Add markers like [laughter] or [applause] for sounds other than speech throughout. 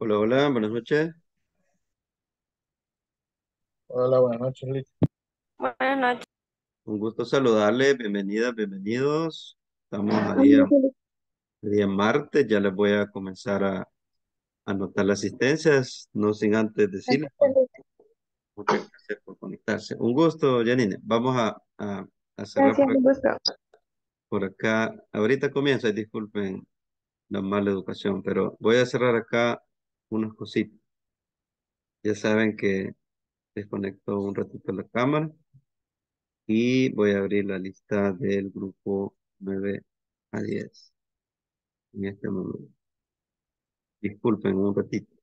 Hola, hola, buenas noches. Hola, buenas noches, Lick. Buenas noches. Un gusto saludarles, bienvenidas, bienvenidos. Estamos a día martes, ya les voy a comenzar a anotar las asistencias, no sin antes decirles muchas gracias por conectarse. Un gusto, Janine. Vamos a, a, a cerrar Gracias, por, un gusto. por acá. Ahorita comienza, y disculpen la mala educación, pero voy a cerrar acá unas cositas. Ya saben que desconecto un ratito la cámara. y voy a abrir la lista del grupo 9 a 10 en este momento. Disculpen un ratito.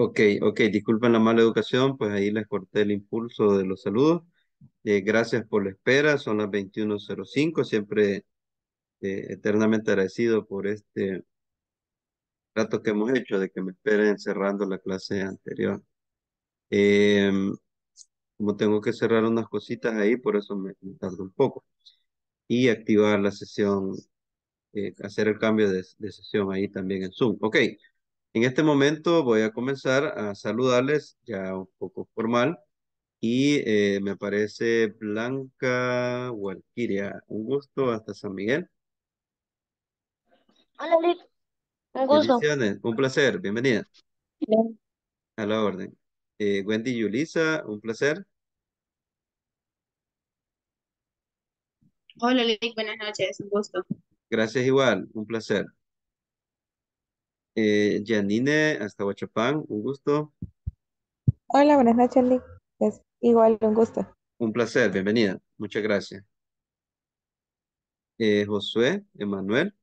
Ok, ok, disculpen la mala educación, pues ahí les corté el impulso de los saludos. Eh, gracias por la espera, son las 21.05, siempre eh, eternamente agradecido por este trato que hemos hecho de que me esperen cerrando la clase anterior. Em, como tengo que cerrar unas cositas ahí, por eso me, me tardo un poco. Y activar la sesión eh, hacer el cambio de, de, sesión ahí también en Zoom. Ok, en este momento voy a comenzar a saludarles ya un poco formal y eh, me aparece Blanca Walquiria. Un gusto hasta San Miguel. Hola, Lick. Un gusto. Bendiciones, un placer, bienvenida. Bien. A la orden. Eh, Wendy Yulisa, un placer. Hola, Lick, buenas noches, un gusto. Gracias igual, un placer. Eh, Janine, hasta Huachapán, un gusto. Hola, buenas noches, Lick. Es igual, un gusto. Un placer, bienvenida. Muchas gracias. Eh, Josué, Emanuel.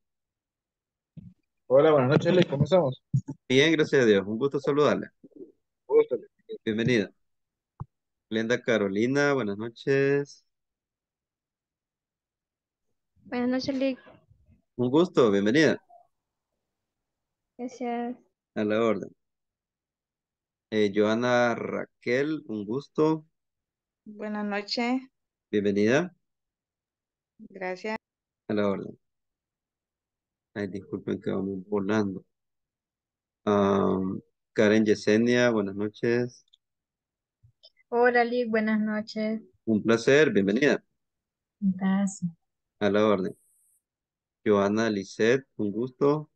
Hola, buenas noches, Lick. ¿Cómo estamos? Bien, gracias a Dios. Un gusto saludarle. Un gusto. Bienvenida. Glenda Carolina, buenas noches. Buenas noches, Lick. Un gusto, bienvenida. Gracias. A la orden. Eh, Joana Raquel, un gusto. Buenas noches, Bienvenida. gracias. A la orden. Ay, disculpen que vamos volando. Karen Yesenia, buenas noches. Hola, Lick, buenas noches. Un placer, bienvenida. Gracias. A la orden. Joana Lisset, un gusto.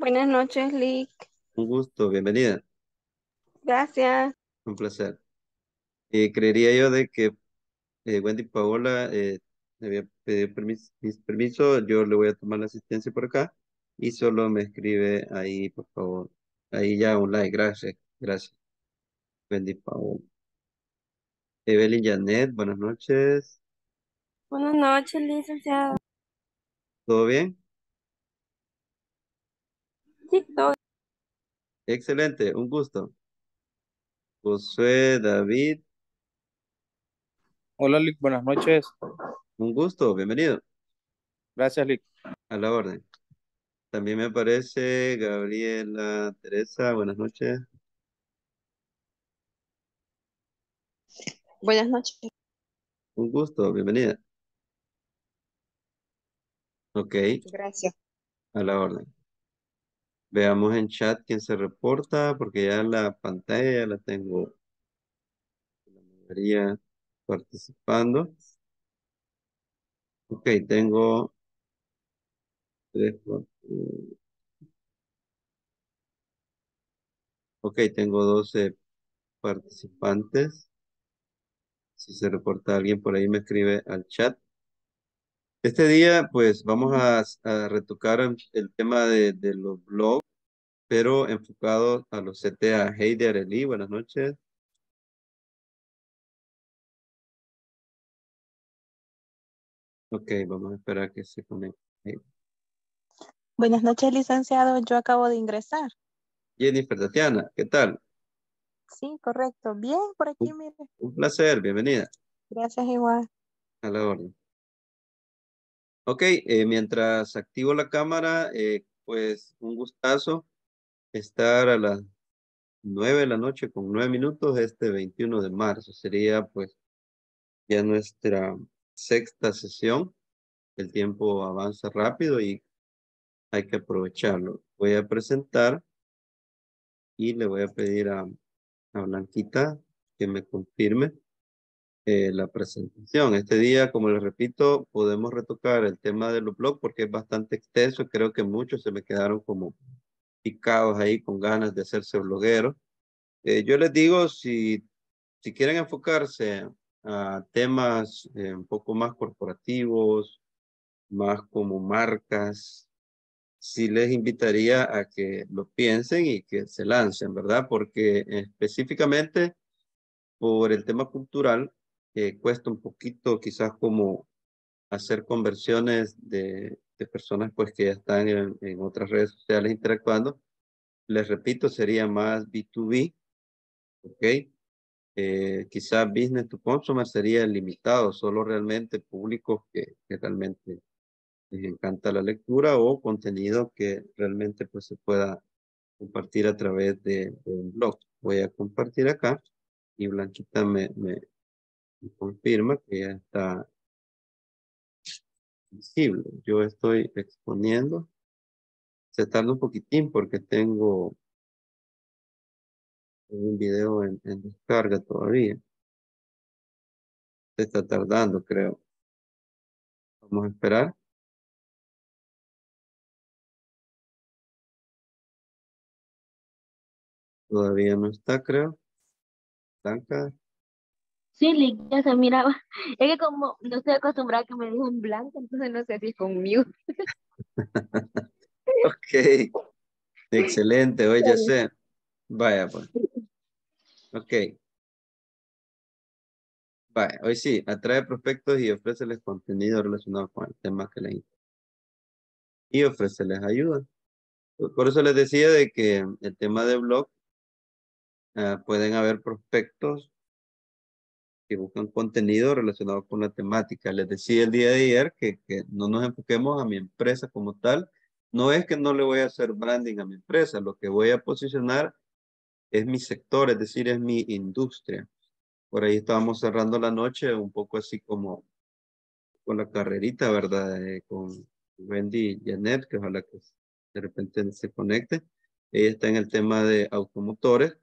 Buenas noches, Lick. Un gusto, bienvenida. Gracias. Un placer. Eh, creería yo de que eh, Wendy Paola eh, me había pedido permis- mis permiso, yo le voy a tomar la asistencia por acá y solo me escribe ahí, por favor. Ahí ya un like, gracias, gracias. Wendy Paola. Evelyn Janet, buenas noches. Buenas noches, licenciado. ¿Todo bien? Sí, todo. Excelente, un gusto. Josué David, Hola, Lick, buenas noches. Un gusto, bienvenido. Gracias, Lick. A la orden. También me aparece Gabriela Teresa, buenas noches. Buenas noches. Un gusto, bienvenida. Ok, Gracias. a la orden. Veamos en chat quién se reporta, porque ya la pantalla ya la tengo la mayoría participando. Ok, tengo tres, Ok, tengo 12 participantes. Si se reporta alguien por ahí, me escribe al chat. Este día, pues, vamos a, retocar el tema de, de los blogs, pero enfocado a los CTA. Heidi Arely, buenas noches. Ok, vamos a esperar que se conecte. Buenas noches, licenciado. Yo acabo de ingresar. Jennifer Tatiana, ¿qué tal? Sí, correcto. Bien, por aquí, mire. Un placer, bienvenida Gracias, igual. a la orden. Ok, eh, mientras activo la cámara, eh, pues un gustazo estar a las nueve de la noche con nueve minutos este 21 de marzo. Sería pues ya nuestra sexta sesión el tiempo avanza rápido y hay que aprovecharlo. Voy a presentar y le voy a pedir a, a Blanquita que me confirme eh, la presentación. Este día, como les repito, podemos retocar el tema de los blogs porque es bastante extenso. Creo que muchos se me quedaron como picados ahí con ganas de hacerse blogueros. Eh, yo les digo, si, si quieren enfocarse a temas eh, un poco más corporativos, más como marcas, sí les invitaría a que lo piensen y que se lancen, ¿verdad? Porque específicamente por el tema cultural, eh, cuesta un poquito quizás como hacer conversiones de, personas pues que ya están en, en, otras redes sociales interactuando. Les repito, sería más B2B, ¿ok? Eh, quizás business to consumer sería limitado, solo realmente públicos que, que realmente les encanta la lectura o contenido que realmente pues se pueda compartir a través de, de un blog. Voy a compartir acá y Blanquita me, me, me confirma que ya está visible. Yo estoy exponiendo. Se tarda un poquitín porque tengo un video en, en descarga todavía. Se está tardando, creo. Vamos a esperar. Todavía no está, creo. Blanca. Sí, ya se miraba. Es que como no estoy acostumbrada a que me digan blanca, entonces no sé si es con mute. [laughs] ok. Excelente, hoy ya sé. Vaya, pues. Ok. Vaya, hoy sí, atrae prospectos y ofréceles contenido relacionado con el tema que les interesa. Y ofréceles ayuda. Por eso les decía de que el tema de blog Uh, pueden haber prospectos que buscan contenido relacionado con la temática. Les decía el día de ayer que, que, no nos enfoquemos a mi empresa como tal. No es que no le voy a hacer branding a mi empresa, lo que voy a posicionar es mi sector, es decir, es mi industria. Por ahí estábamos cerrando la noche un poco así como con la carrerita, ¿verdad? Eh, con Wendy y Janet, que ojalá que de repente se conecte. Ella está en el tema de automotores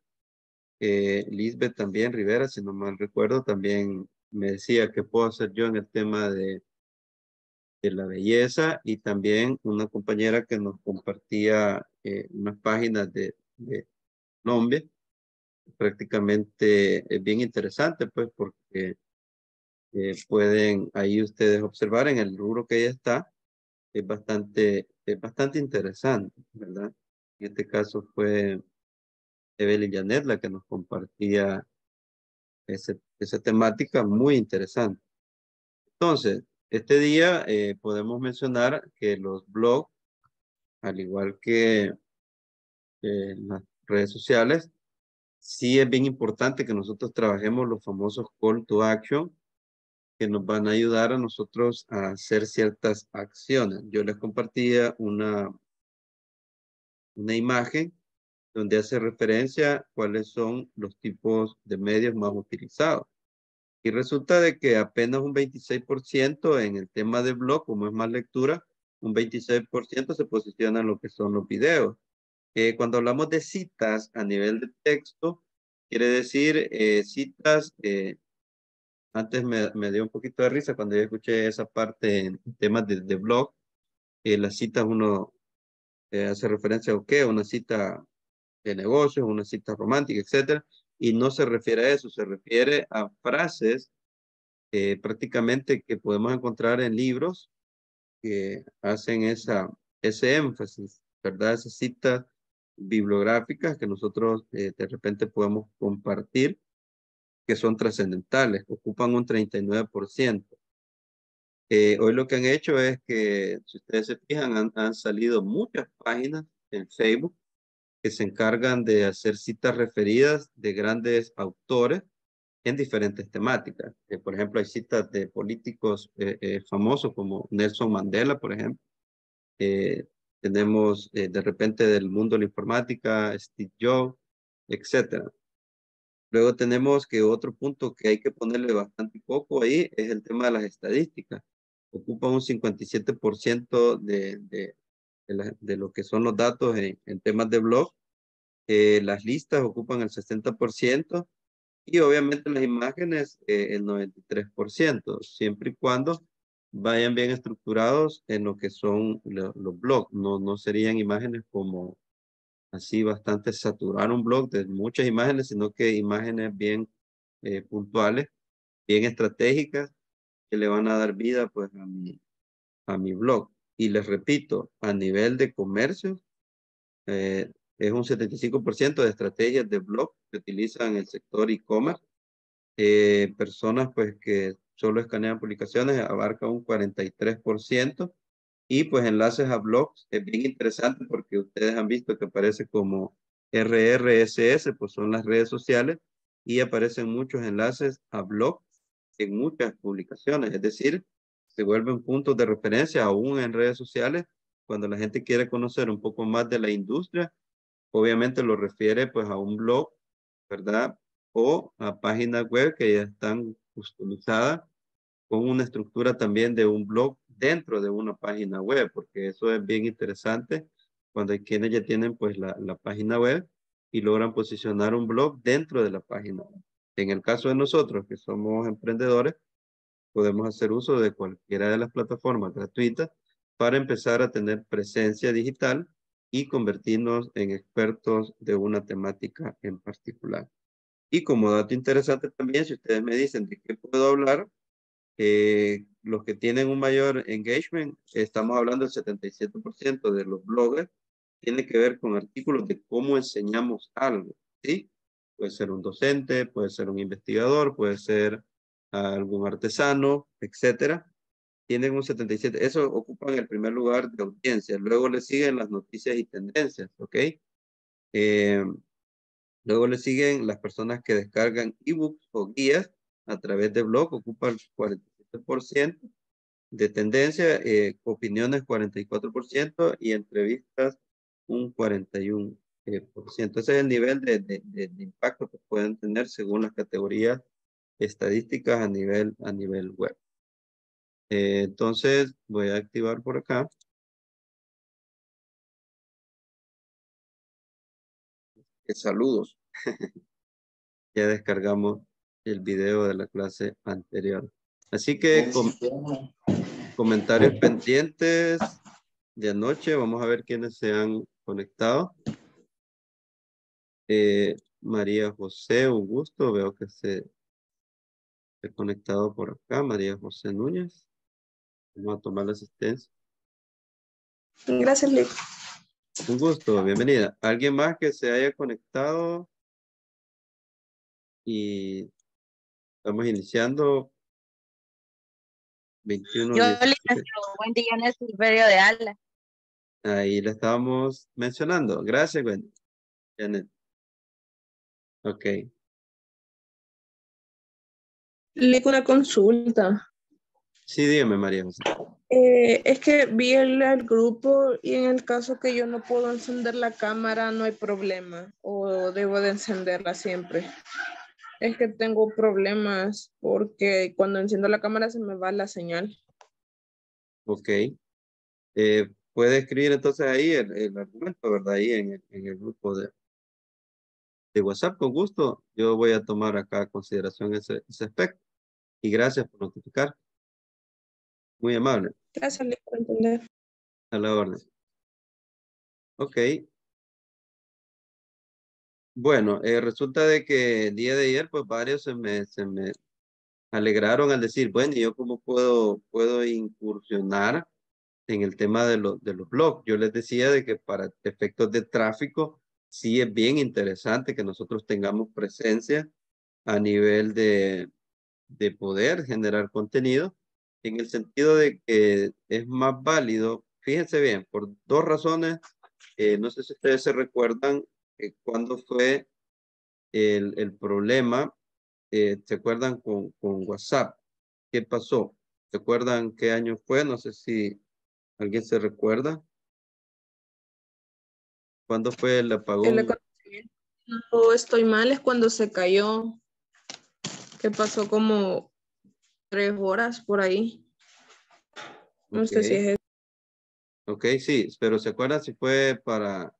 eh, Lisbeth también, Rivera, si no mal recuerdo, también me decía que puedo hacer yo en el tema de, de la belleza y también una compañera que nos compartía eh, unas páginas de, de Colombia. Prácticamente es bien interesante, pues, porque eh, pueden ahí ustedes observar en el rubro que ella está, es bastante, es bastante interesante, ¿verdad? En este caso fue Evelyn Janet, la que nos compartía ese, esa temática muy interesante. Entonces, este día eh, podemos mencionar que los blogs, al igual que eh, las redes sociales, sí es bien importante que nosotros trabajemos los famosos call to action que nos van a ayudar a nosotros a hacer ciertas acciones. Yo les compartía una, una imagen donde hace referencia a cuáles son los tipos de medios más utilizados. Y resulta de que apenas un 26% en el tema de blog, como es más lectura, un 26% se posiciona en lo que son los videos. Eh, cuando hablamos de citas a nivel de texto, quiere decir eh, citas, eh, antes me, me, dio un poquito de risa cuando yo escuché esa parte en temas de, de blog, las citas uno hace referencia a qué, una cita de negocios, una cita romántica, etcétera, y no se refiere a eso, se refiere a frases eh, prácticamente que podemos encontrar en libros que hacen esa, ese énfasis, ¿verdad? Esas citas bibliográficas que nosotros eh, de repente podemos compartir, que son trascendentales, ocupan un 39%. Eh, hoy lo que han hecho es que, si ustedes se fijan, han, salido muchas páginas en Facebook que se encargan de hacer citas referidas de grandes autores en diferentes temáticas. Eh, por ejemplo, hay citas de políticos eh, eh, famosos como Nelson Mandela, por ejemplo. Tenemos de repente del mundo de la informática, Steve Jobs, etc. Luego tenemos que otro punto que hay que ponerle bastante poco ahí es el tema de las estadísticas. ocupan un 57% de, de, de, la- de lo que son los datos en, en temas de blog. Eh, las listas ocupan el 60% y obviamente las imágenes eh, el 93%, siempre y cuando vayan bien estructurados en lo que son lo- los blogs. No, no serían imágenes como así bastante saturar un blog de muchas imágenes, sino que imágenes bien eh, puntuales, bien estratégicas, que le van a dar vida pues a mi, a mi blog. Y les repito, a nivel de comercio, eh, es un 75% de estrategias de blog que utilizan el sector e-commerce. Eh, personas pues que solo escanean publicaciones abarca un 43%. Y pues enlaces a blogs es bien interesante porque ustedes han visto que aparece como RRSS, pues son las redes sociales y aparecen muchos enlaces a blogs en muchas publicaciones. Es decir, se vuelven puntos de referencia aún en redes sociales cuando la gente quiere conocer un poco más de la industria. Obviamente lo refiere pues a un blog, ¿verdad? O a páginas web que ya están customizadas con una estructura también de un blog dentro de una página web, porque eso es bien interesante cuando hay quienes ya tienen pues la, la página web y logran posicionar un blog dentro de la página. En el caso de nosotros que somos emprendedores, podemos hacer uso de cualquiera de las plataformas gratuitas para empezar a tener presencia digital y convertirnos en expertos de una temática en particular. Y como dato interesante también, si ustedes me dicen de qué puedo hablar, eh, los que tienen un mayor engagement, estamos hablando del 77% de los bloggers, tiene que ver con artículos de cómo enseñamos algo, ¿sí? Puede ser un docente, puede ser un investigador, puede ser algún artesano, etcétera. Tienen un 77, eso ocupan el primer lugar de audiencia. Luego le siguen las noticias y tendencias, ¿ok? Eh, luego le siguen las personas que descargan ebooks o guías a través de blog, ocupa el 47% de tendencia, eh, opiniones 44% y entrevistas un 41%. Ese es el nivel de, de, de, de impacto que pueden tener según las categorías estadísticas a nivel, a nivel web. Eh, entonces voy a activar por acá. Saludos. [laughs] ya descargamos el video de la clase anterior. Así que com comentarios pendientes de anoche. Vamos a ver quiénes se han conectado. Eh, María José, un gusto. Veo que se ha conectado por acá. María José Núñez. Vamos a tomar la asistencia. Gracias, Lick. Un gusto, bienvenida. ¿Alguien más que se haya conectado? Y estamos iniciando 21. Yo, 17. licenciado, buen día en el Silverio de Ala. Ahí la estábamos mencionando. Gracias, Wendy. Janet. Ok. Lick, una consulta. Sí, dígame, María José. Eh, es que vi el, el grupo y en el caso que yo no puedo encender la cámara, no hay problema. O debo de encenderla siempre. Es que tengo problemas porque cuando enciendo la cámara se me va la señal. Ok. Eh, puede escribir entonces ahí el, el argumento, ¿verdad? Ahí en el, en el grupo de, de WhatsApp, con gusto. Yo voy a tomar acá a consideración ese, ese aspecto. Y gracias por notificar. Muy amable. Gracias, Lick, por entender. A la orden. Ok. Bueno, eh, resulta de que el día de ayer, pues varios se me, se me alegraron al decir, bueno, ¿y yo cómo puedo, puedo incursionar en el tema de, los de los blogs? Yo les decía de que para efectos de tráfico, sí es bien interesante que nosotros tengamos presencia a nivel de, de poder generar contenido, en el sentido de que es más válido, fíjense bien, por dos razones, eh, no sé si ustedes se recuerdan eh, cuándo fue el, el problema, eh, ¿se acuerdan con, con WhatsApp? ¿Qué pasó? ¿Se acuerdan qué año fue? No sé si alguien se recuerda. ¿Cuándo fue el apagón? El no estoy mal, es cuando se cayó, que pasó como tres horas por ahí. No sé si es Ok, sí, pero ¿se acuerdan si fue para,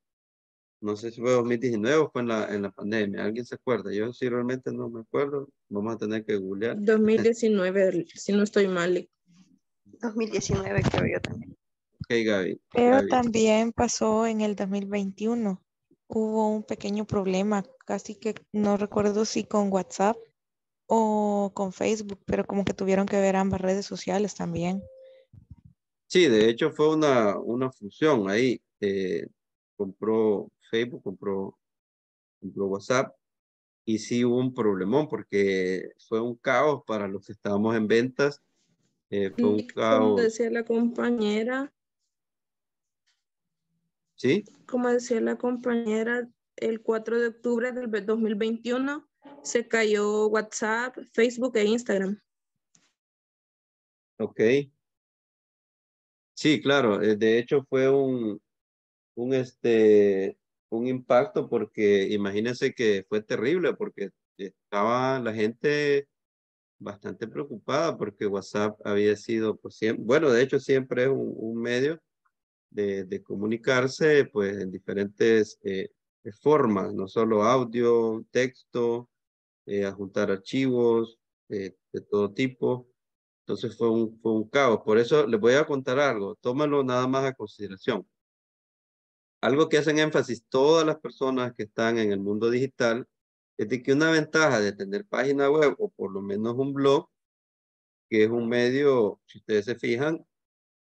no sé si fue 2019 o fue en la, en la pandemia? ¿Alguien se acuerda? Yo sí realmente no me acuerdo. Vamos a tener que googlear. 2019, [laughs] si no estoy mal. 2019 creo yo también. Ok, Gaby. Pero Gaby. también pasó en el 2021. Hubo un pequeño problema, casi que no recuerdo si con WhatsApp o con Facebook, pero como que tuvieron que ver ambas redes sociales también. Sí, de hecho fue una, una fusión ahí. eh, compró Facebook, compró, compró WhatsApp y sí hubo un problemón porque fue un caos para los que estábamos en ventas. eh, fue un Como caos, decía la compañera, ¿sí? como decía la compañera, el 4 de octubre del 2021 se cayó WhatsApp, Facebook e Instagram. Ok. Sí, claro. eh, De hecho fue un, un, este, un impacto porque imagínense que fue terrible porque estaba la gente bastante preocupada porque WhatsApp había sido, pues siempre, bueno, de hecho siempre es un, medio de, de comunicarse pues en diferentes eh, formas, no solo audio, texto, eh, adjuntar archivos eh, de todo tipo. Entonces fue un, fue un caos. Por eso les voy a contar algo. Tómalo nada más a consideración. Algo que hacen énfasis todas las personas que están en el mundo digital es de que una ventaja de tener página web o por lo menos un blog, que es un medio, si ustedes se fijan,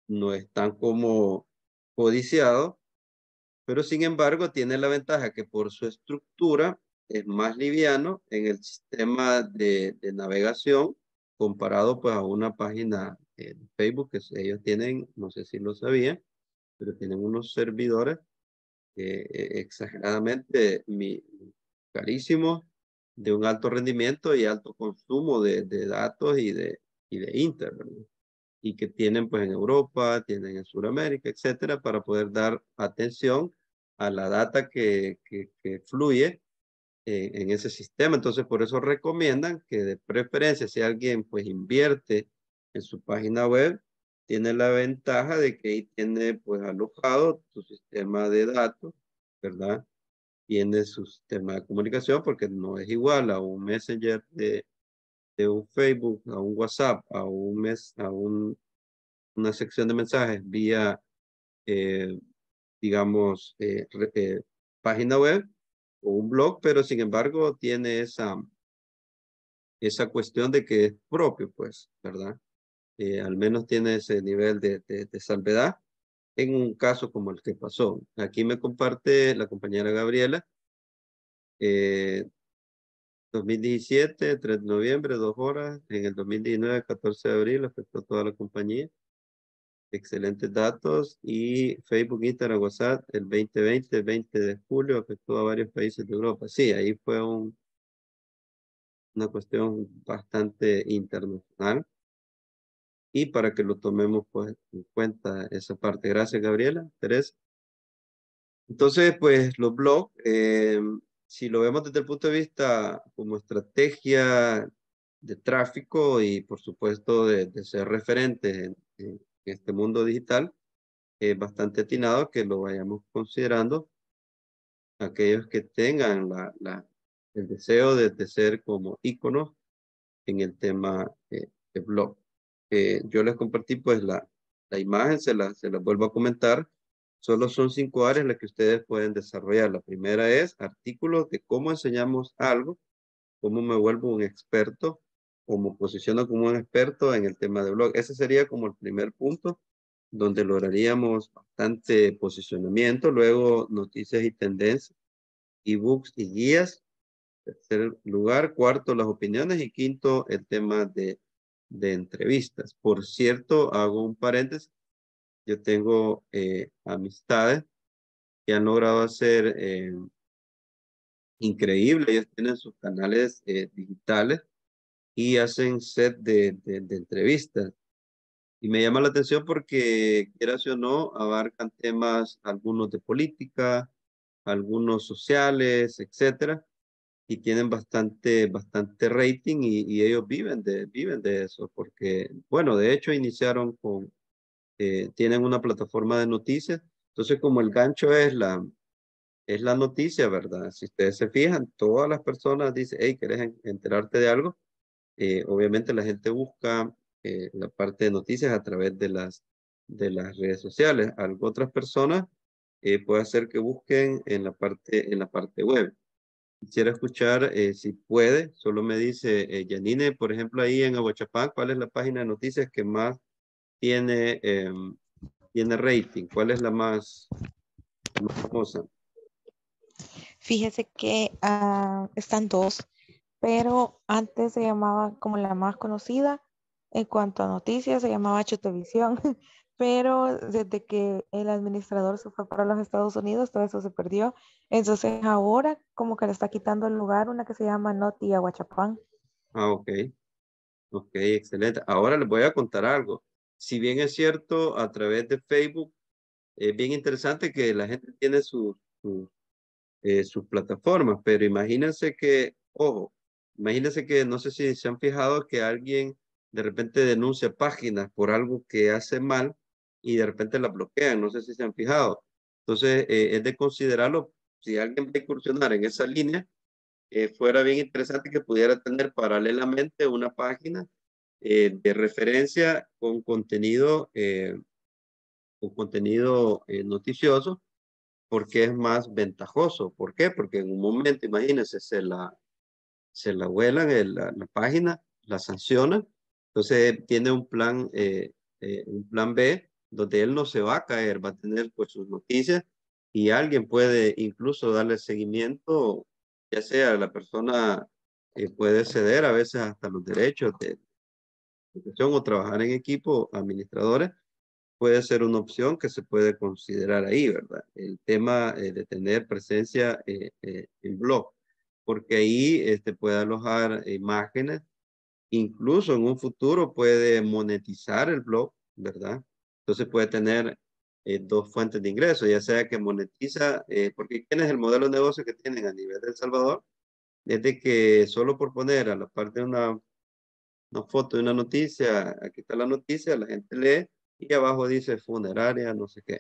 no es tan como codiciado, pero sin embargo tiene la ventaja que por su estructura es más liviano en el sistema de, navegación comparado pues a una página de Facebook que ellos tienen, no sé si lo sabían, pero tienen unos servidores eh, exageradamente carísimos de un alto rendimiento y alto consumo de, de datos y de, y de internet. Y que tienen pues en Europa, tienen en Sudamérica, etcétera, para poder dar atención a la data que, que fluye en ese sistema. Entonces, por eso recomiendan que de preferencia, si alguien pues invierte en su página web, tiene la ventaja de que ahí tiene pues alojado tu sistema de datos, ¿verdad? Tiene su sistema de comunicación porque no es igual a un messenger de, de un Facebook, a un WhatsApp, a un mes, a un, una sección de mensajes vía, eh, digamos, eh, eh, página web o un blog, pero sin embargo tiene esa, esa cuestión de que es propio, pues, ¿verdad? Eh, al menos tiene ese nivel de, de, de, salvedad en un caso como el que pasó. Aquí me comparte la compañera Gabriela. Eh, 2017, 3 de noviembre, 2 horas. En el 2019, 14 de abril, afectó a toda la compañía. Excelentes datos. Y Facebook, Instagram, WhatsApp, el 2020, 20 de julio, afectó a varios países de Europa. Sí, ahí fue un, una cuestión bastante internacional y para que lo tomemos pues, en cuenta esa parte. Gracias, Gabriela. Teresa. Entonces, pues los blogs, eh, si lo vemos desde el punto de vista como estrategia de tráfico y por supuesto de, de ser referentes en, en, este mundo digital, es bastante atinado que lo vayamos considerando aquellos que tengan el deseo de, de ser como íconos en el tema eh, de blog. Eh, yo les compartí pues la, la imagen, se la, se la vuelvo a comentar. Solo son cinco áreas las que ustedes pueden desarrollar. La primera es artículos de cómo enseñamos algo, cómo me vuelvo un experto, cómo posiciono como un experto en el tema de blog. Ese sería como el primer punto donde lograríamos bastante posicionamiento. Luego noticias y tendencias, ebooks y guías. Tercer lugar, cuarto, las opiniones y quinto, el tema de de entrevistas. Por cierto, hago un paréntesis. Yo tengo eh, amistades que han logrado hacer eh, increíble. Ellos tienen sus canales eh, digitales y hacen set de, de, de, entrevistas. Y me llama la atención porque, quieras o no, abarcan temas, algunos de política, algunos sociales, etcétera y tienen bastante, bastante rating y, y, ellos viven de, viven de eso, porque, bueno, de hecho iniciaron con, eh, tienen una plataforma de noticias. Entonces, como el gancho es la, es la noticia, ¿verdad? Si ustedes se fijan, todas las personas dicen, hey, ¿querés enterarte de algo? Eh, obviamente la gente busca eh, la parte de noticias a través de las, de las redes sociales. Algo otras personas eh, puede hacer que busquen en la parte, en la parte web. Quisiera escuchar eh, si puede, solo me dice Janine, por ejemplo, ahí en Aguachapán, ¿cuál es la página de noticias que más tiene, em, tiene rating? ¿Cuál es la más, más famosa? Fíjese que ah, están dos, pero antes se llamaba como la más conocida en cuanto a noticias, se llamaba Chutevisión, [laughs] pero desde que el administrador se fue para los Estados Unidos, todo eso se perdió. Entonces ahora como que le está quitando el lugar una que se llama Noti Aguachapán. Ah, ok. Ok, excelente. Ahora les voy a contar algo. Si bien es cierto, a través de Facebook, es bien interesante que la gente tiene sus sus, eh, sus plataformas, pero imagínense que, ojo, imagínense que no sé si se han fijado que alguien de repente denuncia páginas por algo que hace mal y de repente la bloquean, no sé si se han fijado. Entonces, eh, es de considerarlo, si alguien va a incursionar en esa línea, eh, fuera bien interesante que pudiera tener paralelamente una página eh, de referencia con contenido, con contenido noticioso, porque es más ventajoso. ¿Por qué? Porque en un momento, imagínense, se la, se la vuelan en la, página, la sancionan, entonces tiene un plan, un plan B donde él no se va a caer, va a tener pues sus noticias y alguien puede incluso darle seguimiento, ya sea la persona que puede ceder a veces hasta los derechos de educación o trabajar en equipo, administradores, puede ser una opción que se puede considerar ahí, ¿verdad? El tema eh, de tener presencia eh, eh, en blog, porque ahí este, puede alojar imágenes, incluso en un futuro puede monetizar el blog, ¿verdad? Entonces puede tener eh, dos fuentes de ingresos, ya sea que monetiza, eh, porque ¿quién es el modelo de negocio que tienen a nivel de El Salvador? Es de que solo por poner a la parte de una, una foto de una noticia, aquí está la noticia, la gente lee y abajo dice funeraria, no sé qué,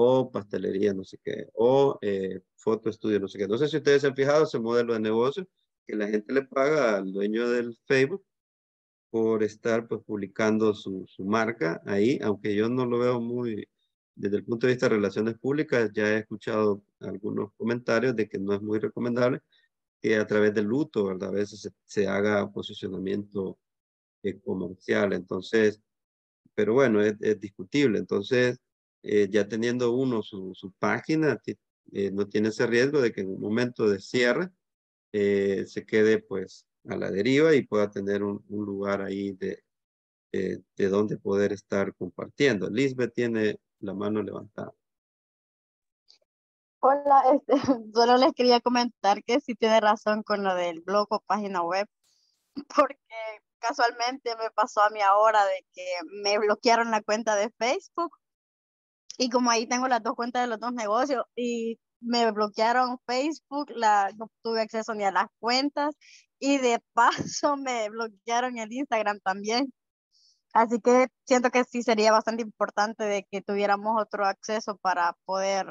o pastelería, no sé qué, o eh, foto estudio, no sé qué. No sé si ustedes se han fijado ese modelo de negocio que la gente le paga al dueño del Facebook por estar pues publicando su, su, marca ahí, aunque yo no lo veo muy, desde el punto de vista de relaciones públicas, ya he escuchado algunos comentarios de que no es muy recomendable que a través del luto, ¿verdad? A veces se, se haga posicionamiento eh, comercial, entonces, pero bueno, es, es discutible, entonces, eh, ya teniendo uno su, su página, eh, no tiene ese riesgo de que en un momento de cierre eh, se quede pues a la deriva y pueda tener un, un lugar ahí de, de, de, donde poder estar compartiendo. Lisbeth tiene la mano levantada. Hola, este, [laughs] solo les quería comentar que sí tiene razón con lo del blog o página web, [laughs] porque casualmente me pasó a mí ahora de que me bloquearon la cuenta de Facebook y como ahí tengo las dos cuentas de los dos negocios y me bloquearon Facebook, la, no tuve acceso ni a las cuentas y de [laughs] paso me bloquearon el Instagram también. Así que siento que sí sería bastante importante de que tuviéramos otro acceso para poder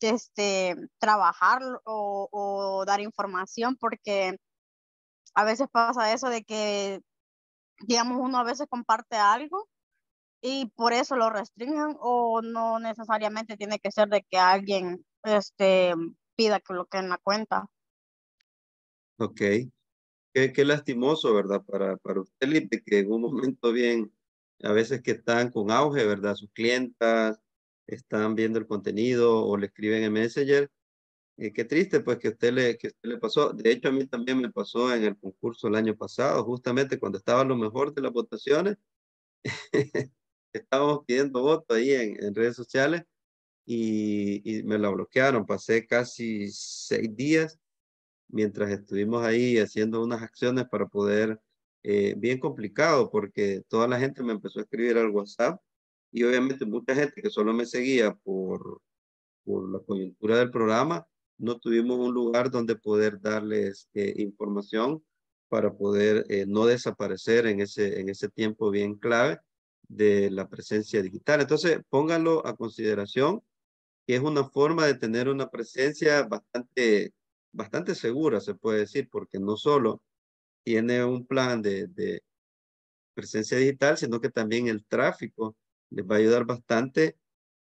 este, trabajar o, o dar información, porque a veces pasa eso de que, digamos, uno a veces comparte algo y por eso lo restringen o no necesariamente tiene que ser de que alguien este, pida que bloqueen la cuenta. Ok. Qué, qué lastimoso, ¿verdad? Para, para usted, Lipe, que en un momento bien, a veces que están con auge, ¿verdad? Sus clientas están viendo el contenido o le escriben en Messenger. Eh, qué triste, pues, que usted, le, que usted le pasó. De hecho, a mí también me pasó en el concurso el año pasado, justamente cuando estaba lo mejor de las votaciones. [laughs] Estábamos pidiendo voto ahí en, en redes sociales y, y me la bloquearon. Pasé casi seis días mientras estuvimos ahí haciendo unas acciones para poder, eh, bien complicado porque toda la gente me empezó a escribir al WhatsApp y obviamente mucha gente que solo me seguía por, por la coyuntura del programa, no tuvimos un lugar donde poder darles eh, información para poder eh, no desaparecer en ese, en ese tiempo bien clave de la presencia digital. Entonces, pónganlo a consideración, que es una forma de tener una presencia bastante, bastante segura, se puede decir, porque no solo tiene un plan de, de presencia digital, sino que también el tráfico les va a ayudar bastante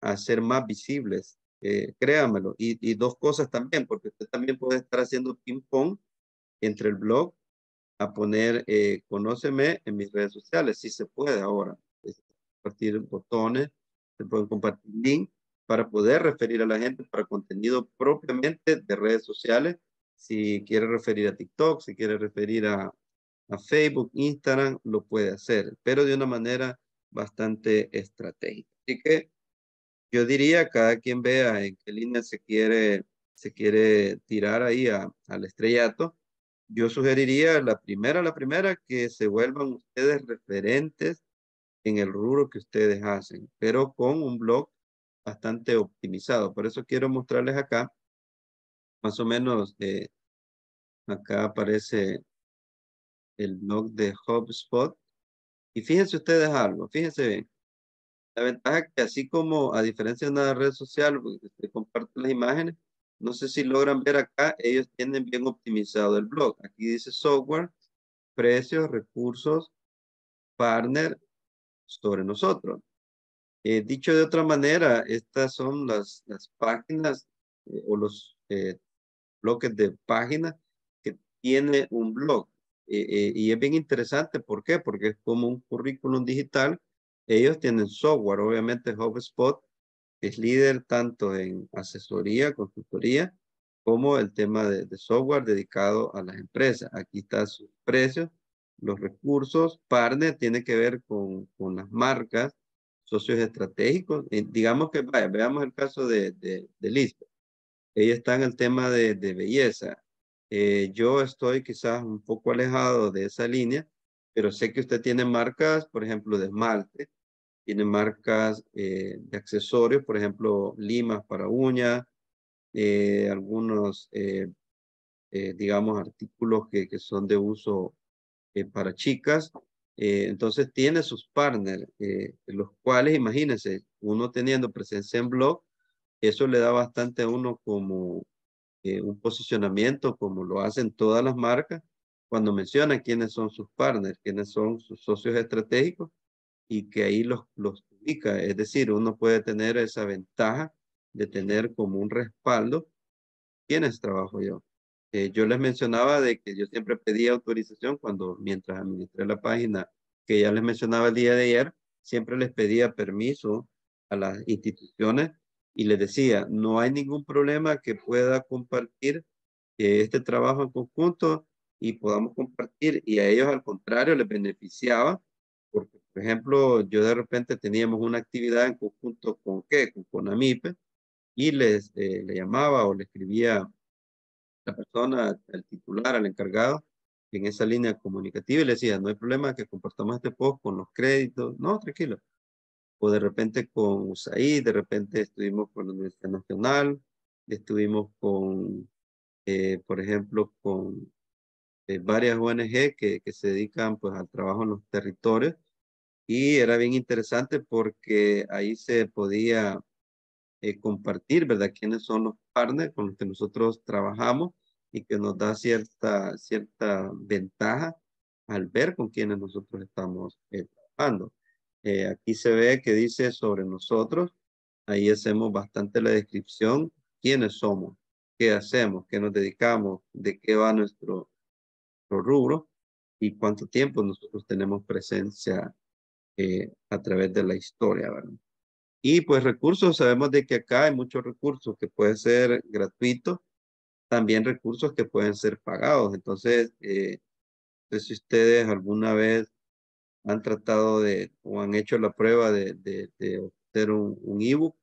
a ser más visibles. Eh, créamelo. Y, dos cosas también, porque usted también puede estar haciendo ping-pong entre el blog a poner eh, conóceme en mis redes sociales. Sí se puede ahora. Compartir botones, se pueden compartir links para poder referir a la gente para contenido propiamente de redes sociales. Si quiere referir a TikTok, si quiere referir a, a Facebook, Instagram, lo puede hacer, pero de una manera bastante estratégica. Así que yo diría, cada quien vea en qué línea se quiere, se quiere tirar ahí a, al estrellato. Yo sugeriría la primera, la primera, que se vuelvan ustedes referentes en el rubro que ustedes hacen, pero con un blog bastante optimizado. Por eso quiero mostrarles acá, más o menos, eh, acá aparece el blog de HubSpot. Y fíjense ustedes algo, fíjense bien. La ventaja es que así como a diferencia de una red social, se comparten las imágenes, no sé si logran ver acá, ellos tienen bien optimizado el blog. Aquí dice software, precios, recursos, partner, sobre nosotros. Eh, dicho de otra manera, estas son las, las páginas eh, o los eh, bloques de páginas que tiene un blog. y es bien interesante, ¿por qué? Porque es como un currículum digital. Ellos tienen software, obviamente HubSpot es líder tanto en asesoría, consultoría, como el tema de, software dedicado a las empresas. Aquí están sus precios, los recursos. Partner tiene que ver con, con las marcas, socios estratégicos. Eh, digamos que, vaya, veamos el caso de, de, de Lisbeth. Ella está en el tema de, de belleza. Eh, yo estoy quizás un poco alejado de esa línea, pero sé que usted tiene marcas, por ejemplo, de esmalte, tiene marcas eh, de accesorios, por ejemplo, limas para uñas, algunos, digamos, artículos que, que son de uso para chicas. Eh, entonces tiene sus partners, eh, los cuales, imagínense, uno teniendo presencia en blog, eso le da bastante a uno como eh, un posicionamiento, como lo hacen todas las marcas, cuando mencionan quiénes son sus partners, quiénes son sus socios estratégicos y que ahí los, los ubica. Es decir, uno puede tener esa ventaja de tener como un respaldo quiénes trabajo yo. Eh, yo les mencionaba de que yo siempre pedía autorización cuando, mientras administré la página que ya les mencionaba el día de ayer, siempre les pedía permiso a las instituciones y les decía, no hay ningún problema que pueda compartir eh, este trabajo en conjunto y podamos compartir. Y a ellos, al contrario, les beneficiaba porque, por ejemplo, yo de repente teníamos una actividad en conjunto con qué, con, con AMIPE, y les eh, le llamaba o le escribía la persona, el titular, al encargado, en esa línea comunicativa y le decía, no hay problema que compartamos este post con los créditos. No, tranquilo. O de repente con USAID, de repente estuvimos con la Universidad Nacional, estuvimos con, eh, por ejemplo, con eh, varias ONG que, que se dedican pues al trabajo en los territorios y era bien interesante porque ahí se podía eh, compartir, ¿verdad? ¿Quiénes son los partners con los que nosotros trabajamos y que nos da cierta, cierta ventaja al ver con quienes nosotros estamos eh, trabajando. Eh, aquí se ve que dice sobre nosotros, ahí hacemos bastante la descripción, quiénes somos, qué hacemos, qué nos dedicamos, de qué va nuestro, nuestro rubro y cuánto tiempo nosotros tenemos presencia a través de la historia, ¿verdad? Y pues recursos, sabemos de que acá hay muchos recursos que pueden ser gratuitos, también recursos que pueden ser pagados. Entonces, eh, si ustedes alguna vez han tratado de o han hecho la prueba de, de, de obtener un, un ebook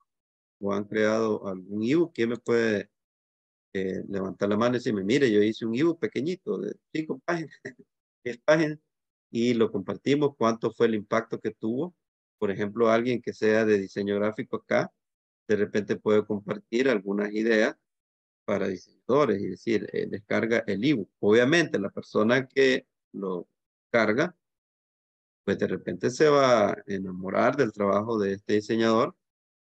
o han creado algún ebook, ¿quién me puede eh, levantar la mano y decirme, mire, yo hice un ebook pequeñito de cinco páginas, [laughs] diez páginas y lo compartimos, cuánto fue el impacto que tuvo por ejemplo, alguien que sea de diseño gráfico acá, de repente puede compartir algunas ideas para diseñadores y decir, eh, descarga el ebook. Obviamente, la persona que lo carga pues de repente se va a enamorar del trabajo de este diseñador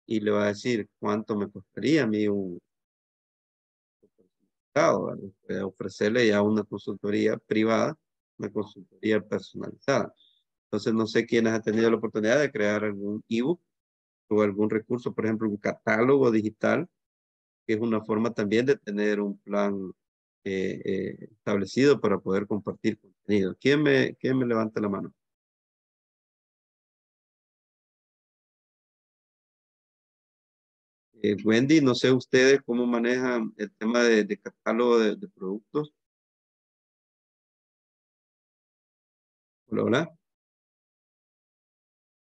y le va a decir cuánto me costaría a mí un Puede ofrecerle ya una consultoría privada, una consultoría personalizada. Entonces, no sé quiénes han tenido la oportunidad de crear algún ebook o algún recurso, por ejemplo, un catálogo digital, que es una forma también de tener un plan eh, eh, establecido para poder compartir contenido. ¿Quién me, quién me levanta la mano? Eh, Wendy, no sé ustedes cómo manejan el tema de, de catálogo de, de, productos. Hola, hola.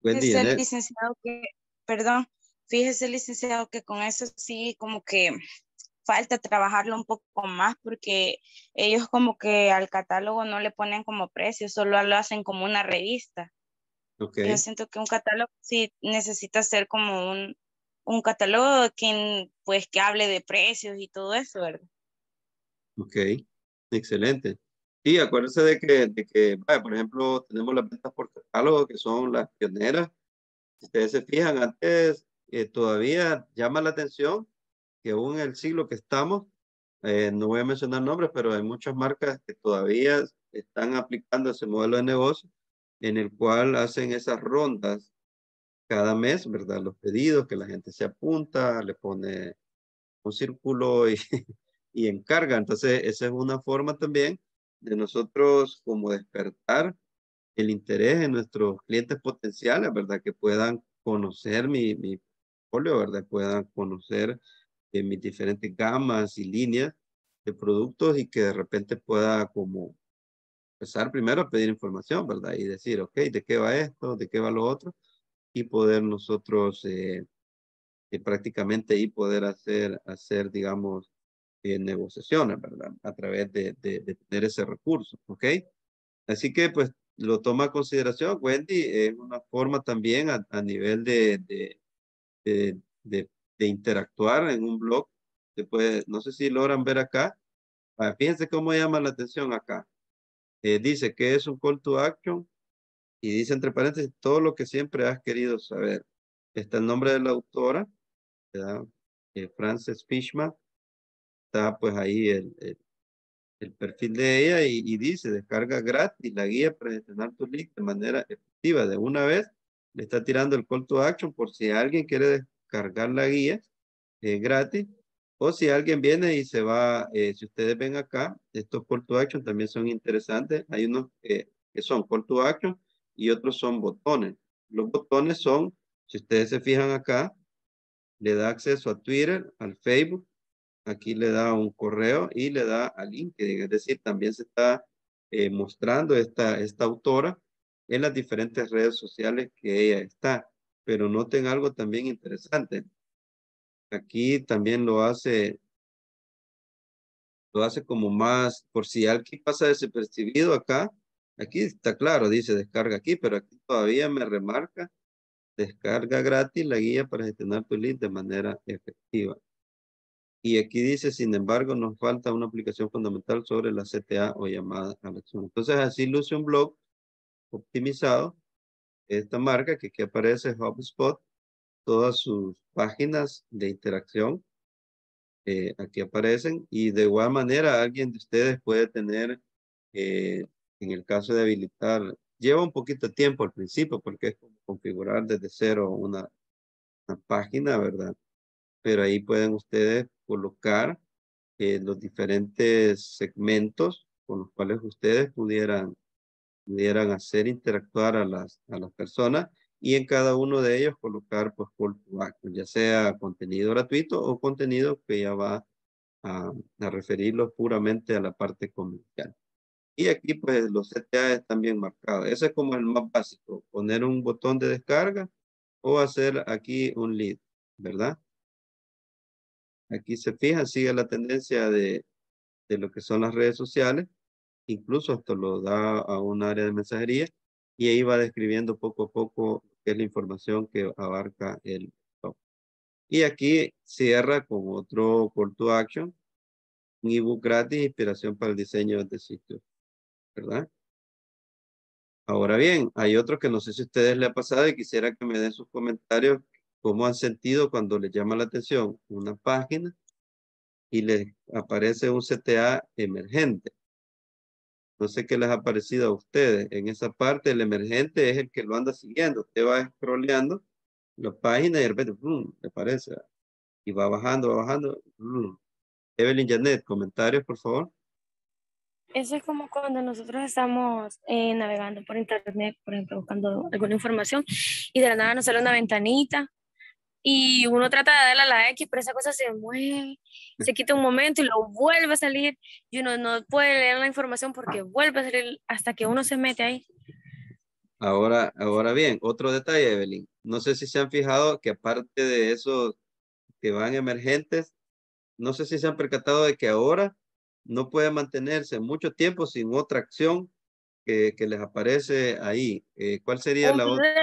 Fíjese, licenciado, que, perdón, fíjese, licenciado, que con eso sí como que falta trabajarlo un poco más porque ellos como que al catálogo no le ponen como precio, solo lo hacen como una revista. Okay. Yo siento que un catálogo sí necesita ser como un, un catálogo que, pues, que hable de precios y todo eso, ¿verdad? Ok, excelente. Sí, acuérdense de que, de que vaya, por ejemplo, tenemos las ventas por catálogo, que son las pioneras. Si ustedes se fijan, antes eh, todavía llama la atención que aún en el siglo que estamos, eh, no voy a mencionar nombres, pero hay muchas marcas que todavía están aplicando ese modelo de negocio en el cual hacen esas rondas cada mes, ¿verdad? Los pedidos que la gente se apunta, le pone un círculo y, [laughs] y encarga. Entonces, esa es una forma también de nosotros como despertar el interés en nuestros clientes potenciales, ¿verdad? Que puedan conocer mi, mi portfolio, ¿verdad? Puedan conocer eh, mis diferentes gamas y líneas de productos y que de repente pueda como empezar primero a pedir información, ¿verdad? Y decir, ok, ¿de qué va esto? ¿De qué va lo otro? y poder nosotros eh, eh, prácticamente y poder hacer, hacer digamos, eh, negociaciones, ¿verdad? A través de, de, de, tener ese recurso, ¿ok? Así que pues lo toma a consideración, Wendy, es una forma también a, a nivel de, de, de, interactuar en un blog. Después, no sé si logran ver acá. Ah, fíjense cómo llama la atención acá. dice que es un call to action y dice entre paréntesis todo lo que siempre has querido saber. Está el nombre de la autora. Eh, Frances Fishman. Está pues ahí el, el, perfil de ella y, y, dice descarga gratis la guía para gestionar tu link de manera efectiva. De una vez le está tirando el call to action por si alguien quiere descargar la guía eh, gratis o si alguien viene y se va, eh, si ustedes ven acá, estos call to action también son interesantes. Hay unos que son call to action y otros son botones. Los botones son, si ustedes se fijan acá, le da acceso a Twitter, al Facebook, aquí le da un correo y le da a LinkedIn. Es decir, también se está eh, mostrando esta, esta autora en las diferentes redes sociales que ella está. Pero noten algo también interesante. Aquí también lo hace, lo hace como más, por si alguien pasa desapercibido acá, Aquí está claro, dice descarga aquí, pero aquí todavía me remarca descarga gratis la guía para gestionar tu lead de manera efectiva. Y aquí dice, sin embargo, nos falta una aplicación fundamental sobre la CTA o llamada a la acción. Entonces, así luce un blog optimizado. Esta marca que aquí aparece HubSpot, todas sus páginas de interacción eh, aquí aparecen y de igual manera alguien de ustedes puede tener eh, en el caso de habilitar, lleva un poquito de tiempo al principio porque es como configurar desde cero una, una página, ¿verdad? Pero ahí pueden ustedes colocar eh, los diferentes segmentos con los cuales ustedes pudieran, pudieran hacer interactuar a las, a las personas y en cada uno de ellos colocar pues call to action, ya sea contenido gratuito o contenido que ya va a, a referirlos puramente a la parte comercial. Y aquí pues los CTA están bien marcados. Ese es como el más básico, poner un botón de descarga o hacer aquí un lead, ¿verdad? Aquí se fijan, sigue la tendencia de, de lo que son las redes sociales. Incluso esto lo da a un área de mensajería y ahí va describiendo poco a poco qué es la información que abarca el top. Y aquí cierra con otro call to action, un ebook gratis, inspiración para el diseño de sitios. ¿verdad? Ahora bien, hay otro que no sé si a ustedes les ha pasado y quisiera que me den sus comentarios, cómo han sentido cuando les llama la atención una página y les aparece un CTA emergente. No sé qué les ha parecido a ustedes. En esa parte, el emergente es el que lo anda siguiendo. Usted va scrolleando la página y de repente, ¡pum! le aparece. Y va bajando, va bajando. ¡pum! Evelyn Janet, comentarios, por favor. Eso es como cuando nosotros estamos eh, navegando por internet, por ejemplo, buscando alguna información y de la nada nos sale una ventanita y uno trata de darle a la X, pero esa cosa se mueve, se quita un momento y lo vuelve a salir y uno no puede leer la información porque vuelve a salir hasta que uno se mete ahí. Ahora, ahora bien, otro detalle, Evelyn. No sé si se han fijado que aparte de esos que van emergentes, no sé si se han percatado de que ahora no puede mantenerse mucho tiempo sin otra acción que, que les aparece ahí. Eh, ¿Cuál sería Un la otra?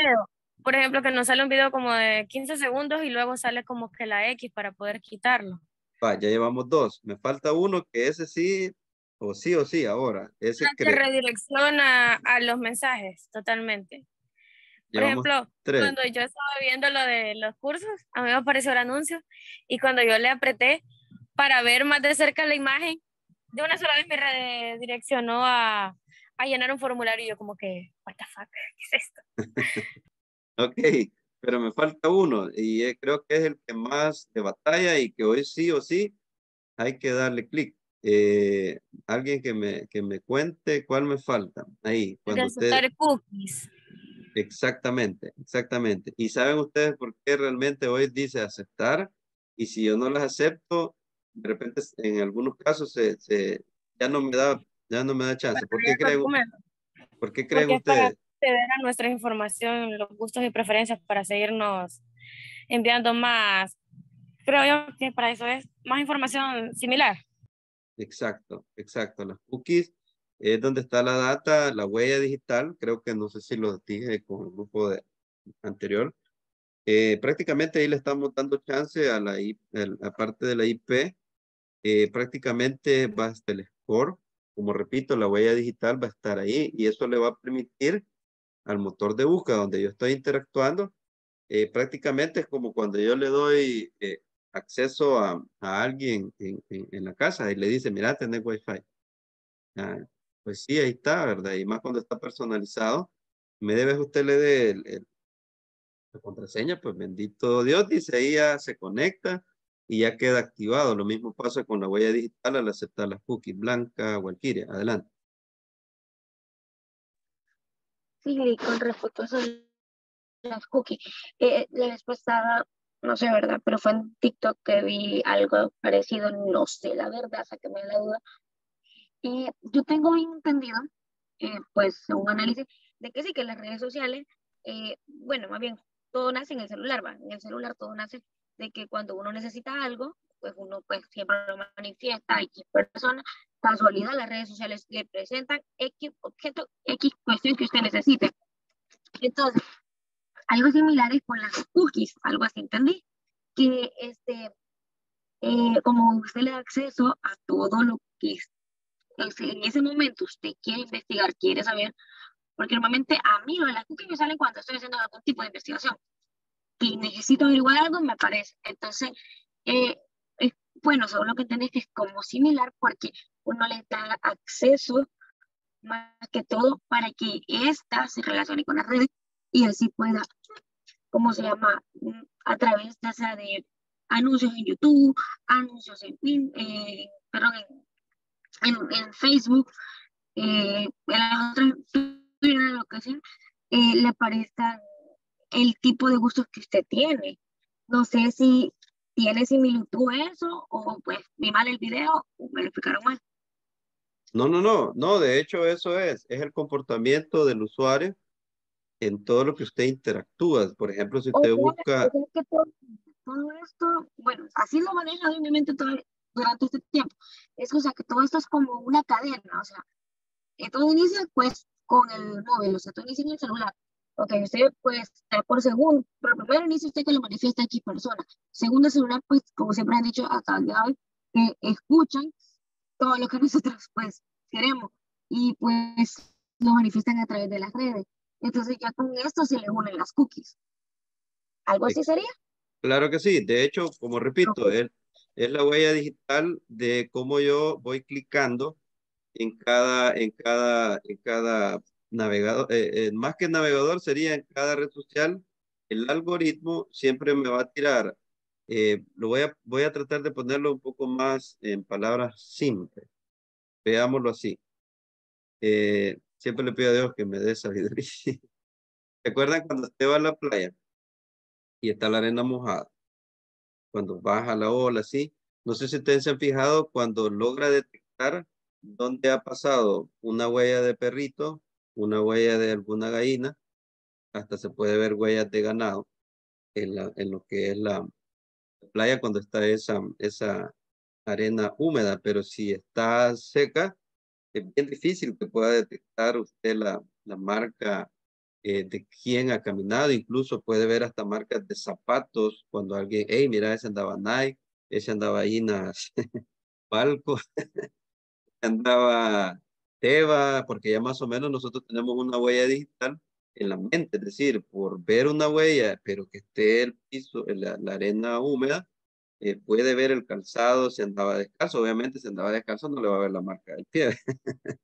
Por ejemplo, que nos sale un video como de 15 segundos y luego sale como que la X para poder quitarlo. Va, ya llevamos dos. Me falta uno que ese sí, o sí o sí ahora. Ese Se creo. redirecciona a los mensajes totalmente. Por Llevamos ejemplo, tres. cuando yo estaba viendo lo de los cursos, a mí me apareció el anuncio y cuando yo le apreté para ver más de cerca la imagen, de una sola vez me redireccionó a, a llenar un formulario y yo como que, what the fuck, [laughs] ¿qué es esto? [laughs] Ok, pero me falta uno y creo que es el que más de batalla y que hoy sí o sí hay que darle clic. Eh, alguien que me, que me cuente cuál me falta. Ahí, cuando usted... cookies. Exactamente, exactamente. ¿Y saben ustedes por qué realmente hoy dice aceptar? Y si yo no las acepto, de repente en algunos casos se, se- ya no me da, ya no me da chance. ¿Por qué creen, por qué creen ustedes? Acceder a nuestra información, los gustos y preferencias para seguirnos enviando más. Creo yo que para eso es más información similar. Exacto, exacto. Las cookies es donde está la data, la huella digital. Creo que no sé si lo dije con el grupo de, anterior. Eh, prácticamente ahí le estamos dando chance a la, I- el- a parte de la IP. eh, prácticamente va hasta el score. Como repito, la huella digital va a estar ahí y eso le va a permitir al motor de búsqueda donde yo estoy interactuando. eh, prácticamente es como cuando yo le doy eh, acceso a, a alguien en, la casa y le dice, mira, tenés wifi. Ah, pues sí, ahí está, ¿verdad? Y más cuando está personalizado. Me debes usted le dé la contraseña, pues bendito Dios, dice, ahí ya se conecta y ya queda activado. Lo mismo pasa con la huella digital al aceptar las cookies. Blanca, Walkiria, adelante. Sí, con respecto a eso de las cookies. Eh, la vez pasada, no sé, ¿verdad? Pero fue en TikTok que vi algo parecido, no sé, la verdad, sáqueme la duda. Y yo tengo entendido, eh, pues, un análisis de que sí, que las redes sociales, eh, bueno, más bien, todo nace en el celular, ¿va? En el celular todo nace de que cuando uno necesita algo, pues uno pues siempre lo manifiesta a X casualidad, las redes sociales le presentan X objeto, X cuestión que usted necesite. Entonces, algo similar es con las cookies, algo así entendí, que este, eh, como usted le da acceso a todo lo que es, en ese momento usted quiere investigar, quiere saber, porque normalmente a mí lo de las cookies me salen cuando estoy haciendo algún tipo de investigación y necesito averiguar algo, me aparece. Entonces, eh, bueno, según lo que entendí, que es como similar porque uno le da acceso más que todo para que ésta se relacione con las redes y así pueda, ¿cómo se llama? Mm, A través de, anuncios en YouTube, anuncios en, eh, perdón, en, en, en Facebook, eh, en las otras Twitter, lo que le aparezcan el tipo de gustos que usted tiene. No sé si tiene similitud eso o pues vi mal el video o me lo explicaron mal. No, no, no, no, de hecho eso es, es el comportamiento del usuario en todo lo que usted interactúa. Por ejemplo, si O usted sea, busca, o sea que todo, todo esto, bueno, así lo maneja en mi mente todo, durante este tiempo. Es o sea que todo esto es como una cadena, o sea, que todo inicia pues con el móvil, o sea, todo inicia en el celular. Ok, usted pues da por segundo, pero primero inicia usted que lo manifiesta X persona. Segundo celular, pues como siempre han dicho acá de hoy, que escuchan todo lo que [laughs] nosotros pues queremos. Y pues lo manifiestan a través de las redes. Entonces ya con esto se le unen las cookies. ¿Algo así sería? Claro que sí. De hecho, como repito, es, es la huella digital de cómo yo voy clicando en cada, en cada, en cada navegador, eh, eh, más que navegador sería en cada red social, el algoritmo siempre me va a tirar, eh, lo voy a, voy a tratar de ponerlo un poco más en palabras simples. Veámoslo así. siempre le pido a Dios que me dé sabiduría. [laughs] ¿Se acuerdan cuando usted va a la playa y está la arena mojada? Cuando baja la ola, así. No sé si ustedes se han fijado cuando logra detectar dónde ha pasado una huella de perrito, una huella de alguna gallina, hasta se puede ver huellas de ganado en, la, en lo que es la playa cuando está esa, esa arena húmeda, pero si está seca, es bien difícil que pueda detectar usted la, la marca eh, de quién ha caminado, incluso puede ver hasta marcas de zapatos cuando alguien, hey, mira, ese andaba Nike, ese andaba en palco, [laughs] [laughs] andaba Teba, porque ya más o menos nosotros tenemos una huella digital en la mente, es decir, por ver una huella, pero que esté el piso, la, arena húmeda, eh, puede ver el calzado si andaba descalzo. Obviamente, si andaba descalzo no le va a ver la marca del pie. [laughs]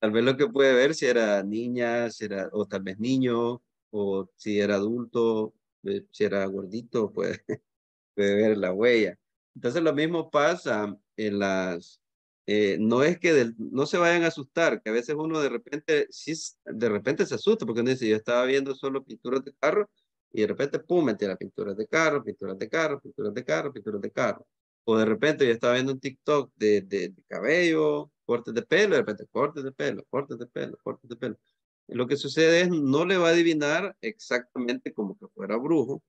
tal vez lo que puede ver si era niña, si era, o tal vez niño, o si era adulto, eh, si era gordito, [laughs] puede, puede ver la huella. Entonces lo mismo pasa en las, eh, no es que no se vayan a asustar, que a veces uno de repente, sí, de repente se asusta porque uno dice, yo estaba viendo solo pinturas de carro y de repente, pum, metí las pinturas de carro, pinturas de carro, pinturas de carro, pinturas de carro. O de repente yo estaba viendo un TikTok de, de, cabello, cortes de pelo, de repente cortes de pelo, cortes de pelo, cortes de pelo. lo que sucede es, no le va a adivinar exactamente como que fuera brujo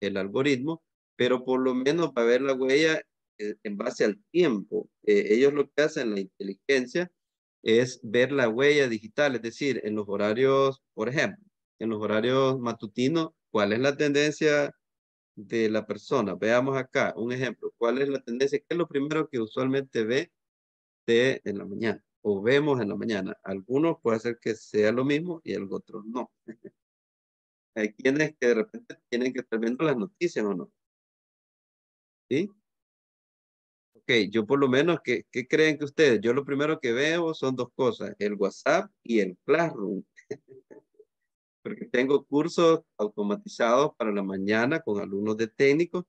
el algoritmo, pero por lo menos va a ver la huella en base al tiempo. Eh, ellos lo que hacen, la inteligencia, es ver la huella digital, es decir, en los horarios, por ejemplo, en los horarios matutinos, ¿cuál es la tendencia de la persona? Veamos acá un ejemplo. ¿Cuál es la tendencia? ¿Qué es lo primero que usualmente ve de en la mañana? O vemos en la mañana. Algunos puede ser que sea lo mismo y el otros no. [laughs] Hay quienes que de repente tienen que estar viendo las noticias o no. ¿Sí? Ok, yo por lo menos, ¿qué, ¿qué creen que ustedes? Yo lo primero que veo son dos cosas, el WhatsApp y el Classroom. [laughs] Porque tengo cursos automatizados para la mañana con alumnos de técnico,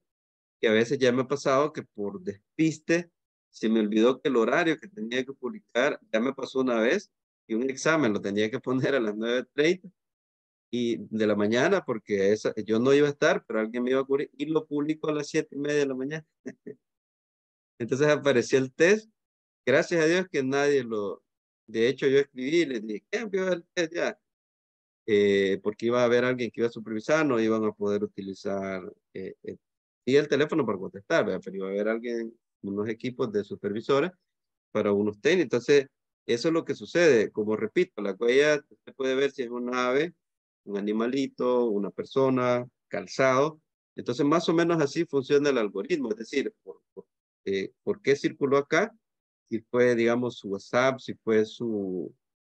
que a veces ya me ha pasado que por despiste se me olvidó que el horario que tenía que publicar, ya me pasó una vez, y un examen lo tenía que poner a las 9.30 y de la mañana, porque esa, yo no iba a estar, pero alguien me iba a cubrir, y lo publico a las siete y media de la mañana. [laughs] Entonces apareció el test. Gracias a Dios que nadie lo... De hecho, yo escribí y les dije, ¿qué envió el test ya? Eh, porque iba a haber alguien que iba a supervisar, no iban a poder utilizar eh, eh y el teléfono para contestar, pero iba a haber alguien, unos equipos de supervisores para unos técnicos. Entonces, eso es lo que sucede. Como repito, la huella, usted puede ver si es un ave, un animalito, una persona, calzado. Entonces, más o menos así funciona el algoritmo. Es decir, por, por eh, por qué circuló acá, si fue, digamos, su WhatsApp, si fue su,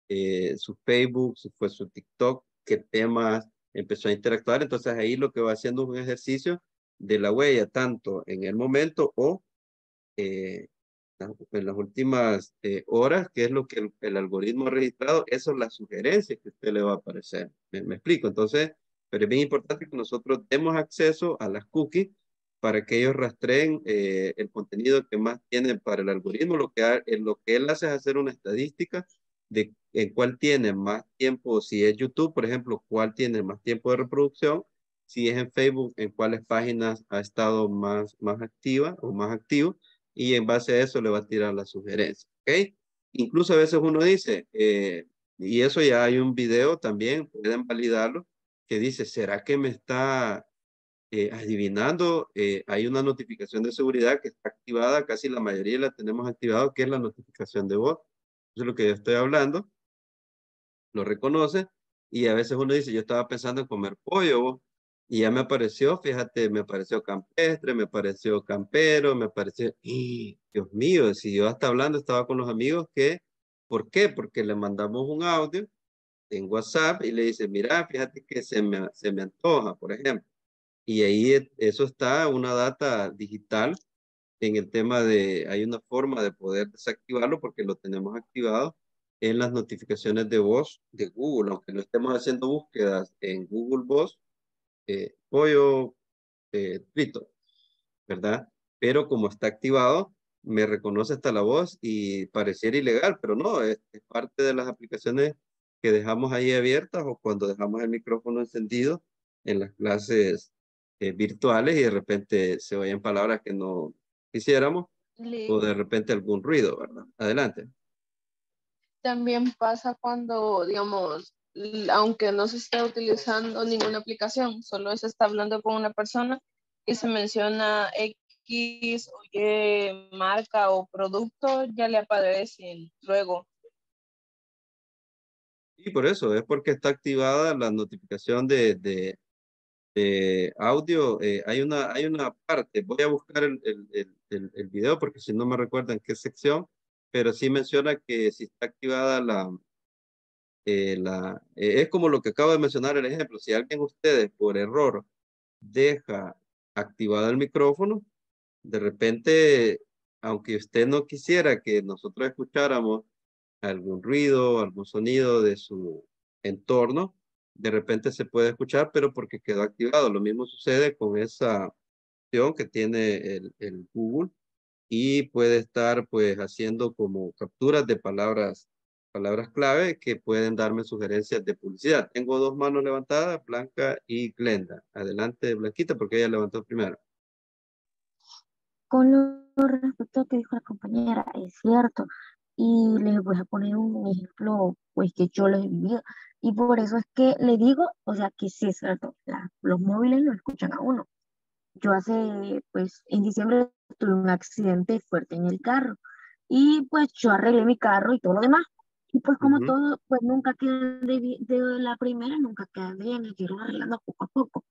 eh, su Facebook, si fue su TikTok, qué temas empezó a interactuar. Entonces ahí lo que va haciendo es un ejercicio de la huella, tanto en el momento o eh, en las últimas horas, que es lo que el, algoritmo ha registrado, eso es la sugerencia que usted le va a aparecer. Me, me explico. Entonces, pero es bien importante que nosotros demos acceso a las cookies para que ellos rastreen eh, el contenido que más tienen para el algoritmo. Lo que, eh, lo que él hace es hacer una estadística de en cuál tiene más tiempo, si es YouTube, por ejemplo, cuál tiene más tiempo de reproducción, si es en Facebook, en cuáles páginas ha estado más, más activa o más activo, y en base a eso le va a tirar la sugerencia, ¿ok? Incluso a veces uno dice, eh, y eso ya hay un video también, pueden validarlo, que dice, ¿será que me está eh, adivinando, eh, hay una notificación de seguridad que está activada, casi la mayoría la tenemos activado, que es la notificación de voz. Eso es lo que yo estoy hablando, lo reconoce y a veces uno dice, yo estaba pensando en comer pollo y ya me apareció, fíjate, me apareció campestre, me apareció campero, me apareció, ¡y! Dios mío, si yo hasta hablando estaba con los amigos que, ¿por qué? Porque le mandamos un audio en WhatsApp y le dice, mira, fíjate que se me, se me antoja, por ejemplo. Y ahí e, eso está, una data digital en el tema de, hay una forma de poder desactivarlo porque lo tenemos activado en las notificaciones de voz de Google, aunque no estemos haciendo búsquedas en Google Voz, eh, pollo, eh, ¿verdad? Pero como está activado, me reconoce hasta la voz y pareciera ilegal, pero no, es, parte de las aplicaciones que dejamos ahí abiertas o cuando dejamos el micrófono encendido en las clases eh, virtuales y de repente se oyen palabras que no quisiéramos o de repente algún ruido, ¿verdad? Adelante. También pasa cuando, digamos, aunque no se esté utilizando ninguna aplicación, solo se está hablando con una persona y se menciona X o Y marca o producto, ya le aparecen luego. Y por eso, es porque está activada la notificación de, de, audio. Eh, hay, una, hay una parte, voy a buscar el, el, el, video porque si no me recuerdan qué sección, pero sí menciona que si está activada la, eh, la eh, es como lo que acabo de mencionar el ejemplo, si alguien de ustedes por error deja activado el micrófono, de repente, aunque usted no quisiera que nosotros escucháramos algún ruido, algún sonido de su entorno, de repente se puede escuchar, pero porque quedó activado. Lo mismo sucede con esa opción que tiene el, el Google y puede estar pues haciendo como capturas de palabras, palabras clave que pueden darme sugerencias de publicidad. Tengo dos manos levantadas, Blanca y Glenda. Adelante, Blanquita, porque ella levantó primero. Con lo respecto a lo que dijo la compañera, es cierto. Y les voy a poner un ejemplo, pues que yo les he vivido. Y por eso es que le digo, o sea, que sí es cierto, los móviles lo escuchan a uno. Yo hace, pues, en diciembre tuve un accidente fuerte en el carro y pues yo arreglé mi carro y todo lo demás. Y pues como todo, pues nunca quedé de, de, la primera, nunca quedé bien, y quiero arreglando poco a poco.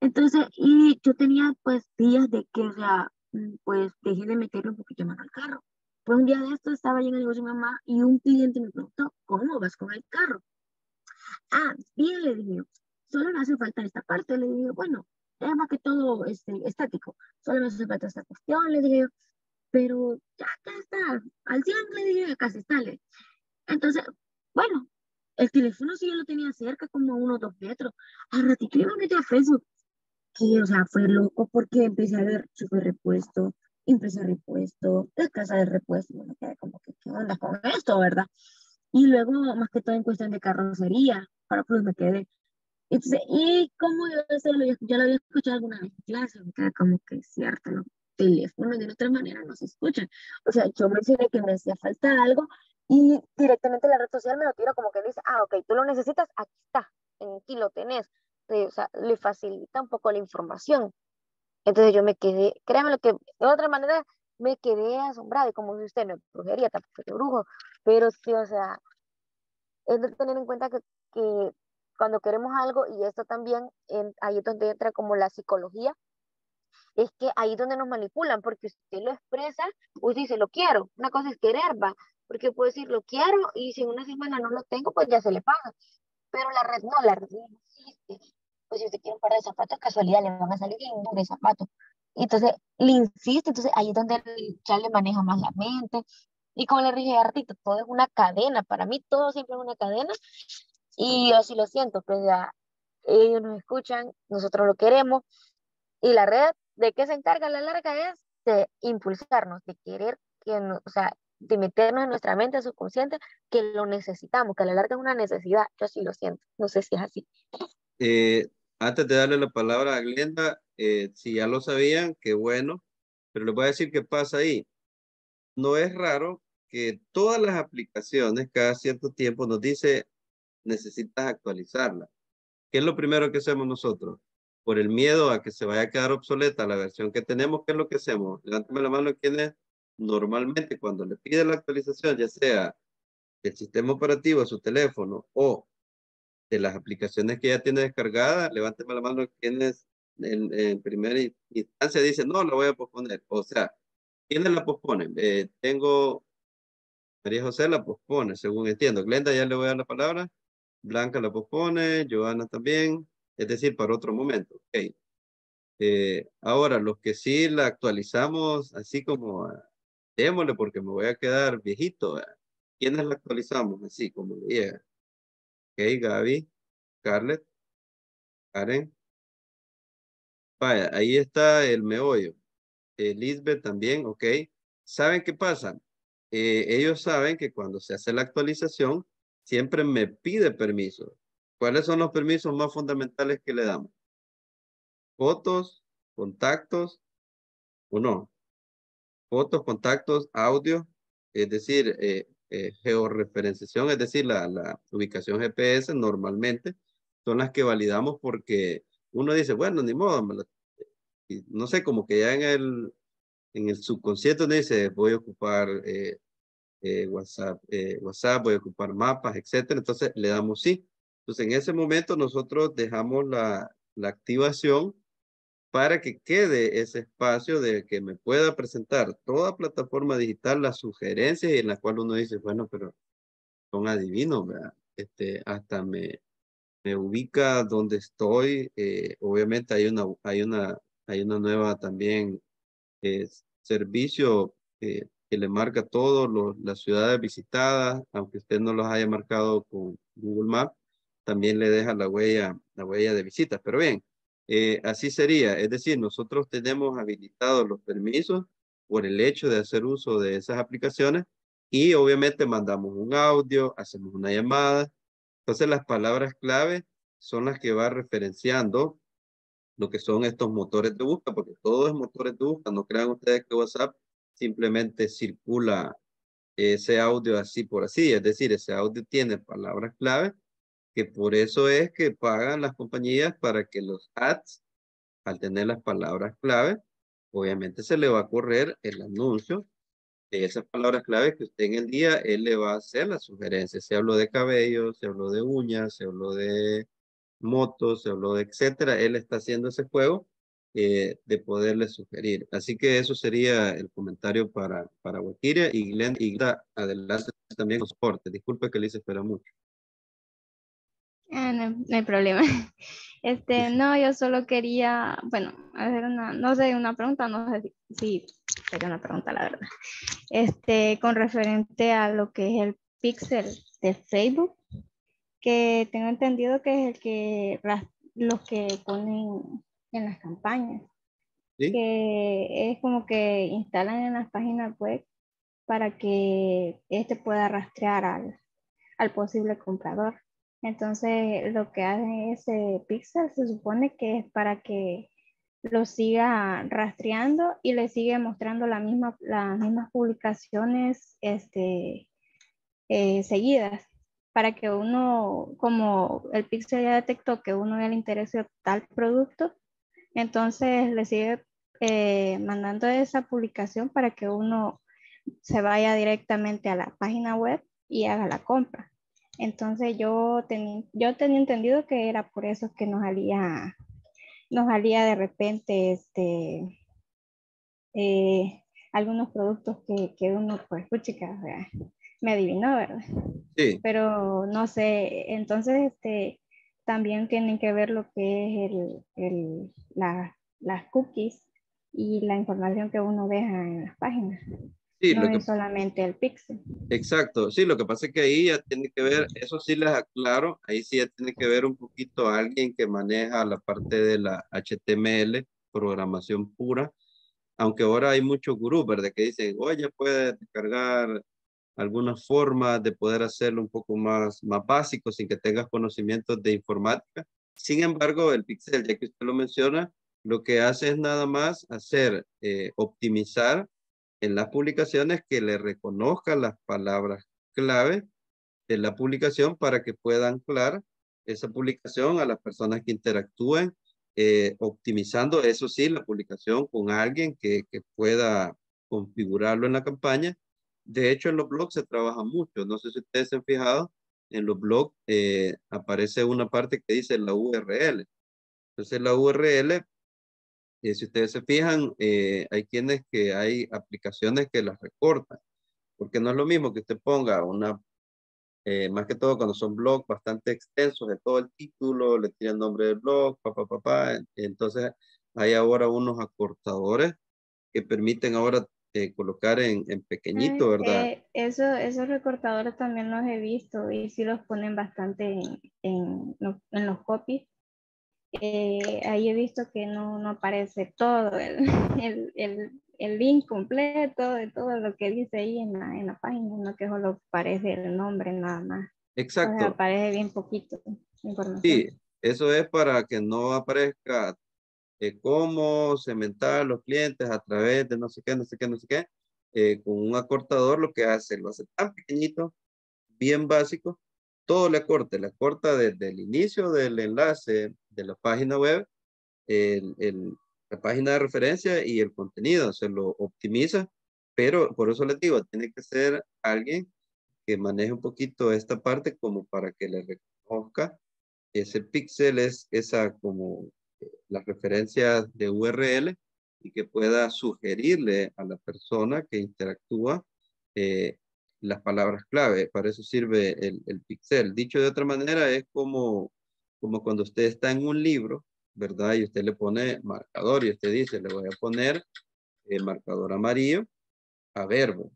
Entonces, y yo tenía pues días de que, o sea, mm, pues dejé de meterle un poquito más al carro. Pues un día de esto estaba yo en el negocio de mi mamá y un cliente me preguntó, ¿cómo vas con el carro? Ah, bien, le dije, solo me hace falta esta parte. Le dije, bueno, es más que todo este, estático. Solo me hace falta esta cuestión, le dije, pero ya acá está, al 100 le dije, casi está. Entonces, bueno, el teléfono sí yo lo tenía cerca, como unos dos metros. Al ratito yo me metí a Facebook, que, o sea, fue loco porque empecé a ver super repuesto, empresa repuesto, de casa de repuesto, me quedé como que, ¿qué onda con esto, verdad? Y luego, más que todo en cuestión de carrocería, para pues me quedé, y como yo eso lo, lo había escuchado alguna vez en clase, me queda como que cierto, los teléfonos de otra manera no se escuchan. O sea, yo mencioné que me hacía falta algo y directamente la red social me lo tira como que dice, ah, ok, tú lo necesitas, aquí está, aquí lo tenés. O sea, le facilita un poco la información. Entonces yo me quedé, créanme lo que de otra manera me quedé asombrada, y como dice usted, no es brujería, tampoco es brujo, pero sí, o sea, es de tener en cuenta que, que cuando queremos algo, y esto también, ahí es donde entra como la psicología, es que ahí es donde nos manipulan, porque usted lo expresa, usted dice, lo quiero, una cosa es querer, va, porque puede decir, lo quiero, y si en una semana no lo tengo, pues ya se le paga, pero la red no, la red no existe, pues si usted quiere un par de zapatos, casualidad, le van a salir un de zapatos, entonces le insiste, entonces ahí es donde ya le maneja más la mente, y como le dije Artito, todo es una cadena, para mí todo siempre es una cadena, y yo sí lo siento, pues ya ellos nos escuchan, nosotros lo queremos. Y la red, ¿de qué se encarga la larga? Es de impulsarnos, de querer que, o sea, de meternos en nuestra mente subconsciente que lo necesitamos, que a la larga es una necesidad. Yo sí lo siento, no sé si es así. Eh, antes de darle la palabra a Glenda, eh, si ya lo sabían, qué bueno, pero les voy a decir qué pasa ahí. No es raro que todas las aplicaciones cada cierto tiempo nos dice necesitas actualizarla. ¿Qué es lo primero que hacemos nosotros? Por el miedo a que se vaya a quedar obsoleta la versión que tenemos, ¿qué es lo que hacemos? Levántame la mano quienes normalmente cuando le pide la actualización, ya sea el sistema operativo, su teléfono o de las aplicaciones que ya tiene descargada, levánteme la mano quienes en, en primera instancia dicen, no, la voy a posponer. O sea, ¿quiénes la posponen? Eh, tengo, María José la pospone, según entiendo. Glenda, ya le voy a dar la palabra. Blanca la pospone, Joana también, es decir, para otro momento. ok. Eh, ahora, los que sí la actualizamos, así como ah, démosle porque me voy a quedar viejito. ¿verdad? ¿Quiénes la actualizamos? Así como llega. Gaby, Scarlett, Karen. Vaya, ahí está el meollo. Elizabeth también, ok. ¿Saben qué pasa? Eh, ellos saben que cuando se hace la actualización, siempre me pide permiso. ¿Cuáles son los permisos más fundamentales que le damos? Fotos, contactos o no. Fotos, contactos, audio, es decir, eh, eh, georreferenciación, es decir, la, ubicación GPS normalmente son las que validamos porque uno dice, bueno, ni modo, no sé, como que ya en el, en el subconsciente uno dice, voy a ocupar eh, eh, WhatsApp, eh, WhatsApp, voy a ocupar mapas, etcétera. Entonces le damos sí. Entonces en ese momento nosotros dejamos la, la activación para que quede ese espacio de que me pueda presentar toda plataforma digital las sugerencias y en la cual uno dice, bueno, pero son adivinos, ¿verdad? Este, hasta me, me ubica donde estoy. eh, obviamente hay una, hay una, hay una nueva también eh, servicio eh, que le marca todas las ciudades visitadas, aunque usted no los haya marcado con Google Maps, también le deja la huella, la huella de visitas. Pero bien, eh, así sería. Es decir, nosotros tenemos habilitados los permisos por el hecho de hacer uso de esas aplicaciones y obviamente mandamos un audio, hacemos una llamada. Entonces las palabras clave son las que va referenciando lo que son estos motores de búsqueda, porque todo es motores de búsqueda. No crean ustedes que WhatsApp simplemente circula ese audio así por así. Es decir, ese audio tiene palabras clave, que por eso es que pagan las compañías para que los ads, al tener las palabras clave, obviamente se le va a correr el anuncio de esas palabras clave que usted en el día, él le va a hacer la sugerencia. Se habló de cabello, se habló de uñas, se habló de motos, se habló de etcétera. Él está haciendo ese juego eh, de poderle sugerir. Así que eso sería el comentario para, para Guaquiria y Glenn y adelante también con soporte. Disculpe que le hice esperar mucho. Ah, no, no hay problema. [laughs] Este, no, yo solo quería, bueno, hacer una, no sé, una pregunta, no sé si, sería una pregunta, la verdad. Este, con referente a lo que es el pixel de Facebook, que tengo entendido que es el que los que ponen en las campañas, ¿Sí? que es como que instalan en las páginas web para que este pueda rastrear al, al posible comprador. Entonces, lo que hace ese pixel se supone que es para que lo siga rastreando y le sigue mostrando las mismas publicaciones este, eh, seguidas para que uno, como el pixel ya detectó que uno ya le interesa tal producto, entonces le sigue eh, mandando esa publicación para que uno se vaya directamente a la página web y haga la compra. Entonces yo, teni- yo tenía entendido que era por eso que nos salía, nos salía de repente este, eh, algunos productos que, que uno, pues, puchica, o sea, me adivinó, ¿verdad? Sí, Pero no sé, entonces este, también tienen que ver lo que es el, el- la- las cookies y la información que uno deja en las páginas. Sí, no lo que es solamente el pixel. Exacto, sí, lo que pasa es que ahí ya tiene que ver, eso sí les aclaro, ahí sí ya tiene que ver un poquito alguien que maneja la parte de la HTML, programación pura, aunque ahora hay muchos gurús, ¿verdad? Que dicen, oye, puedes descargar algunas formas de poder hacerlo un poco más, más básico sin que tengas conocimientos de informática. Sin embargo, el Pixel, ya que usted lo menciona, lo que hace es nada más hacer, eh, optimizar en las publicaciones que le reconozca las palabras clave de la publicación para que pueda anclar esa publicación a las personas que interactúen, eh, optimizando, eso sí, la publicación con alguien que, que pueda configurarlo en la campaña. De hecho, en los blogs se trabaja mucho. No sé si ustedes se han fijado, en los blogs eh, aparece una parte que dice la URL. Entonces, la URL y si ustedes se fijan, eh, hay quienes que hay aplicaciones que las recortan, porque no es lo mismo que usted ponga una eh, más que todo cuando son blogs bastante extensos de todo el título, le tiran nombre del blog, papá, papá. Entonces hay ahora unos acortadores que permiten ahora eh, colocar en, en pequeñito, ¿verdad? Eh, eso, esos recortadores también los he visto y sí los ponen bastante en, en, en los copies. Eh, ahí he visto que no, no aparece todo el, [laughs] el, el, el, link completo de todo lo que dice ahí en la, en la página, no que solo aparece el nombre nada más. Exacto. O sea, aparece bien poquito información. Sí, eso es para que no aparezca eh, cómo cementar los clientes a través de no sé qué, no sé qué, no sé qué. Eh, con un acortador lo que hace, lo hace tan pequeñito, bien básico, todo le acorta, le acorta desde el inicio del enlace de la página web, el, el, la página de referencia y el contenido, se lo optimiza, pero por eso les digo, tiene que ser alguien que maneje un poquito esta parte como para que le reconozca ese píxel, es esa como las referencias de URL y que pueda sugerirle a la persona que interactúa eh, las palabras clave. Para eso sirve el, el, pixel. Dicho de otra manera, es como, como cuando usted está en un libro, ¿verdad? Y usted le pone marcador y usted dice, le voy a poner el marcador amarillo a verbo.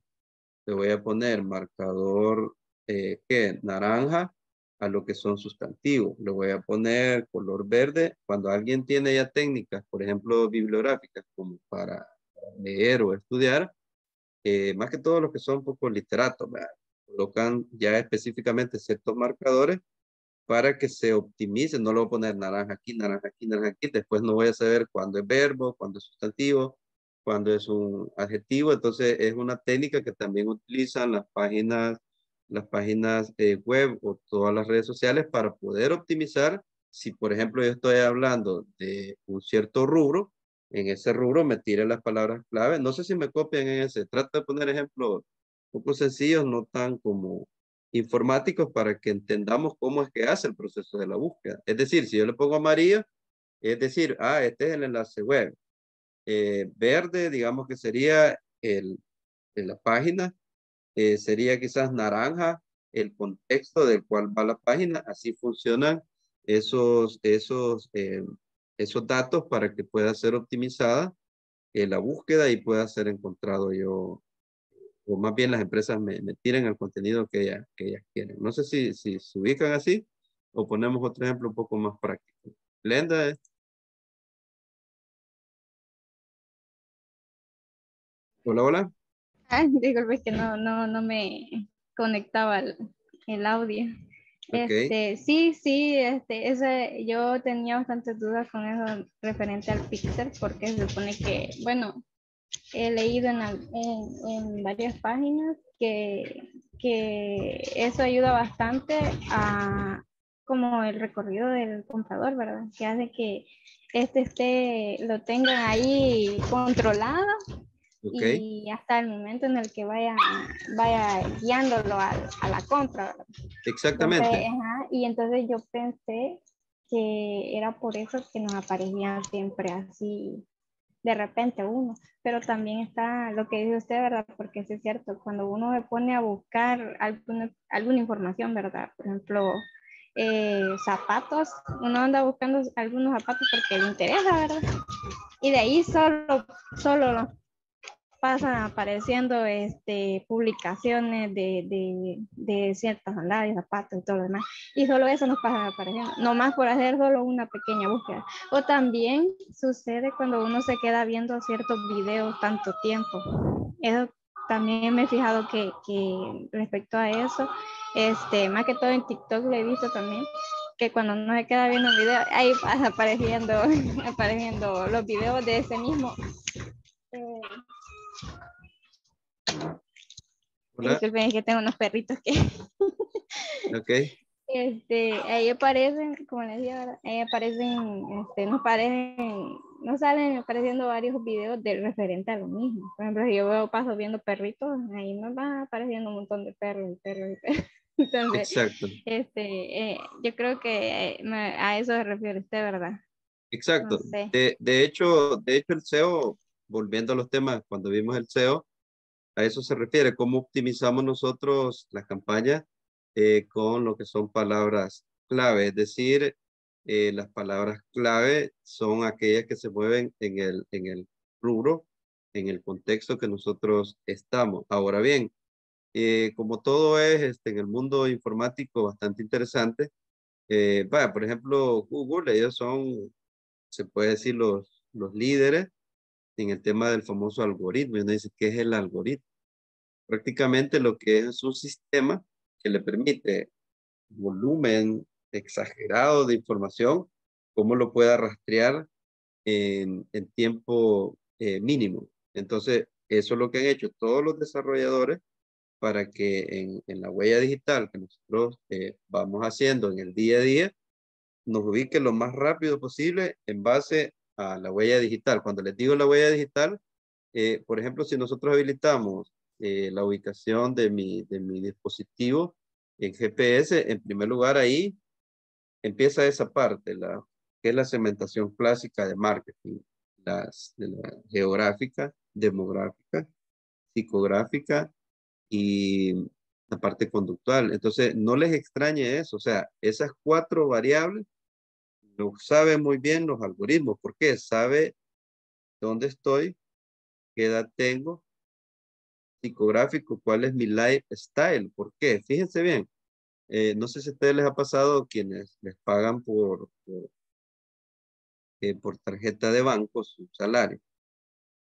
Le voy a poner marcador, eh, ¿qué? Naranja a lo que son sustantivos. Le voy a poner color verde. Cuando alguien tiene ya técnicas, por ejemplo, bibliográficas, como para leer o estudiar, eh, más que todo los que son un poco literatos, colocan ya específicamente ciertos marcadores para que se optimice. No lo voy a poner naranja aquí, naranja aquí, naranja aquí. Después no voy a saber cuándo es verbo, cuándo es sustantivo, cuándo es un adjetivo. Entonces es una técnica que también utilizan las páginas las páginas eh, web o todas las redes sociales para poder optimizar. Si, por ejemplo, yo estoy hablando de un cierto rubro, en ese rubro me tire las palabras clave. No sé si me copian en ese. Trato de poner ejemplos un poco sencillos, no tan como informáticos para que entendamos cómo es que hace el proceso de la búsqueda. Es decir, si yo le pongo amarillo, es decir, ah, este es el enlace web. Eh, verde, digamos que sería el, en la página eh, sería quizás naranja el contexto del cual va la página. Así funcionan esos, esos, eh, esos datos para que pueda ser optimizada eh, la búsqueda y pueda ser encontrado yo, o más bien las empresas me, me tiren el contenido que ellas, que ellas quieren. No sé si, si se ubican así o ponemos otro ejemplo un poco más práctico. Lenda. Hola, hola. Ah, disculpe que no, no, no me conectaba el, el audio. Okay. Este, sí, sí, este, ese, yo tenía bastantes dudas con eso referente al Pixel porque se supone que, bueno, he leído en, en, en varias páginas que, que eso ayuda bastante a como el recorrido del comprador, ¿verdad? Que hace que este esté, lo tengan ahí controlado Okay. y hasta el momento en el que vaya, vaya guiándolo a, a la compra. Exactamente. Entonces, ajá, y entonces yo pensé que era por eso que nos aparecían siempre así de repente uno, pero también está lo que dice usted, ¿verdad? Porque es cierto, cuando uno se pone a buscar alguna, alguna información, ¿verdad? Por ejemplo, eh, zapatos, uno anda buscando algunos zapatos porque le interesa, ¿verdad? Y de ahí solo, solo pasan apareciendo este, publicaciones de, de, de ciertas sandalias, zapatos y todo lo demás. Y solo eso nos pasa apareciendo, nomás por hacer solo una pequeña búsqueda. O también sucede cuando uno se queda viendo ciertos videos tanto tiempo. Eso también me he fijado que, que respecto a eso, este, más que todo en TikTok lo he visto también, que cuando uno se queda viendo un video, ahí pasa apareciendo, [laughs] apareciendo los videos de ese mismo. Eh. Disculpen, es que tengo unos perritos que [laughs] Ok. este, ahí aparecen, como les decía, ahí aparecen, este, nos parecen, nos salen apareciendo varios videos de referente a lo mismo. Por ejemplo, si yo veo, paso viendo perritos, ahí me va apareciendo un montón de perros y perros y perros. [laughs] Entonces, Exacto. este, eh, yo creo que eh, a eso se refiere usted, ¿verdad? Exacto. No sé. De, de hecho, de hecho el SEO, volviendo a los temas, cuando vimos el SEO, a eso se refiere, cómo optimizamos nosotros las campañas eh, con lo que son palabras clave, es decir, eh, las palabras clave son aquellas que se mueven en el, en el rubro, en el contexto que nosotros estamos. Ahora bien, eh, como todo es este, en el mundo informático bastante interesante, eh, vaya, por ejemplo, Google, ellos son, se puede decir, los, los líderes en el tema del famoso algoritmo. Y uno dice, ¿qué es el algoritmo? Prácticamente lo que es un sistema que le permite volumen exagerado de información, cómo lo pueda rastrear en, en tiempo eh, mínimo. Entonces, eso es lo que han hecho todos los desarrolladores para que en, en la huella digital que nosotros eh, vamos haciendo en el día a día, nos ubique lo más rápido posible en base a la huella digital. Cuando les digo la huella digital, eh, por ejemplo, si nosotros habilitamos la ubicación de mi, de mi dispositivo en GPS, en primer lugar ahí empieza esa parte, la, que es la segmentación clásica de marketing, las, la geográfica, demográfica, psicográfica y la parte conductual. Entonces, no les extrañe eso, o sea, esas cuatro variables lo saben muy bien los algoritmos. ¿Por qué? Sabe dónde estoy, qué edad tengo, psicográfico, cuál es mi lifestyle. ¿Por qué? Fíjense bien, eh, no sé si a ustedes les ha pasado quienes les pagan por, por, eh, por tarjeta de banco su salario.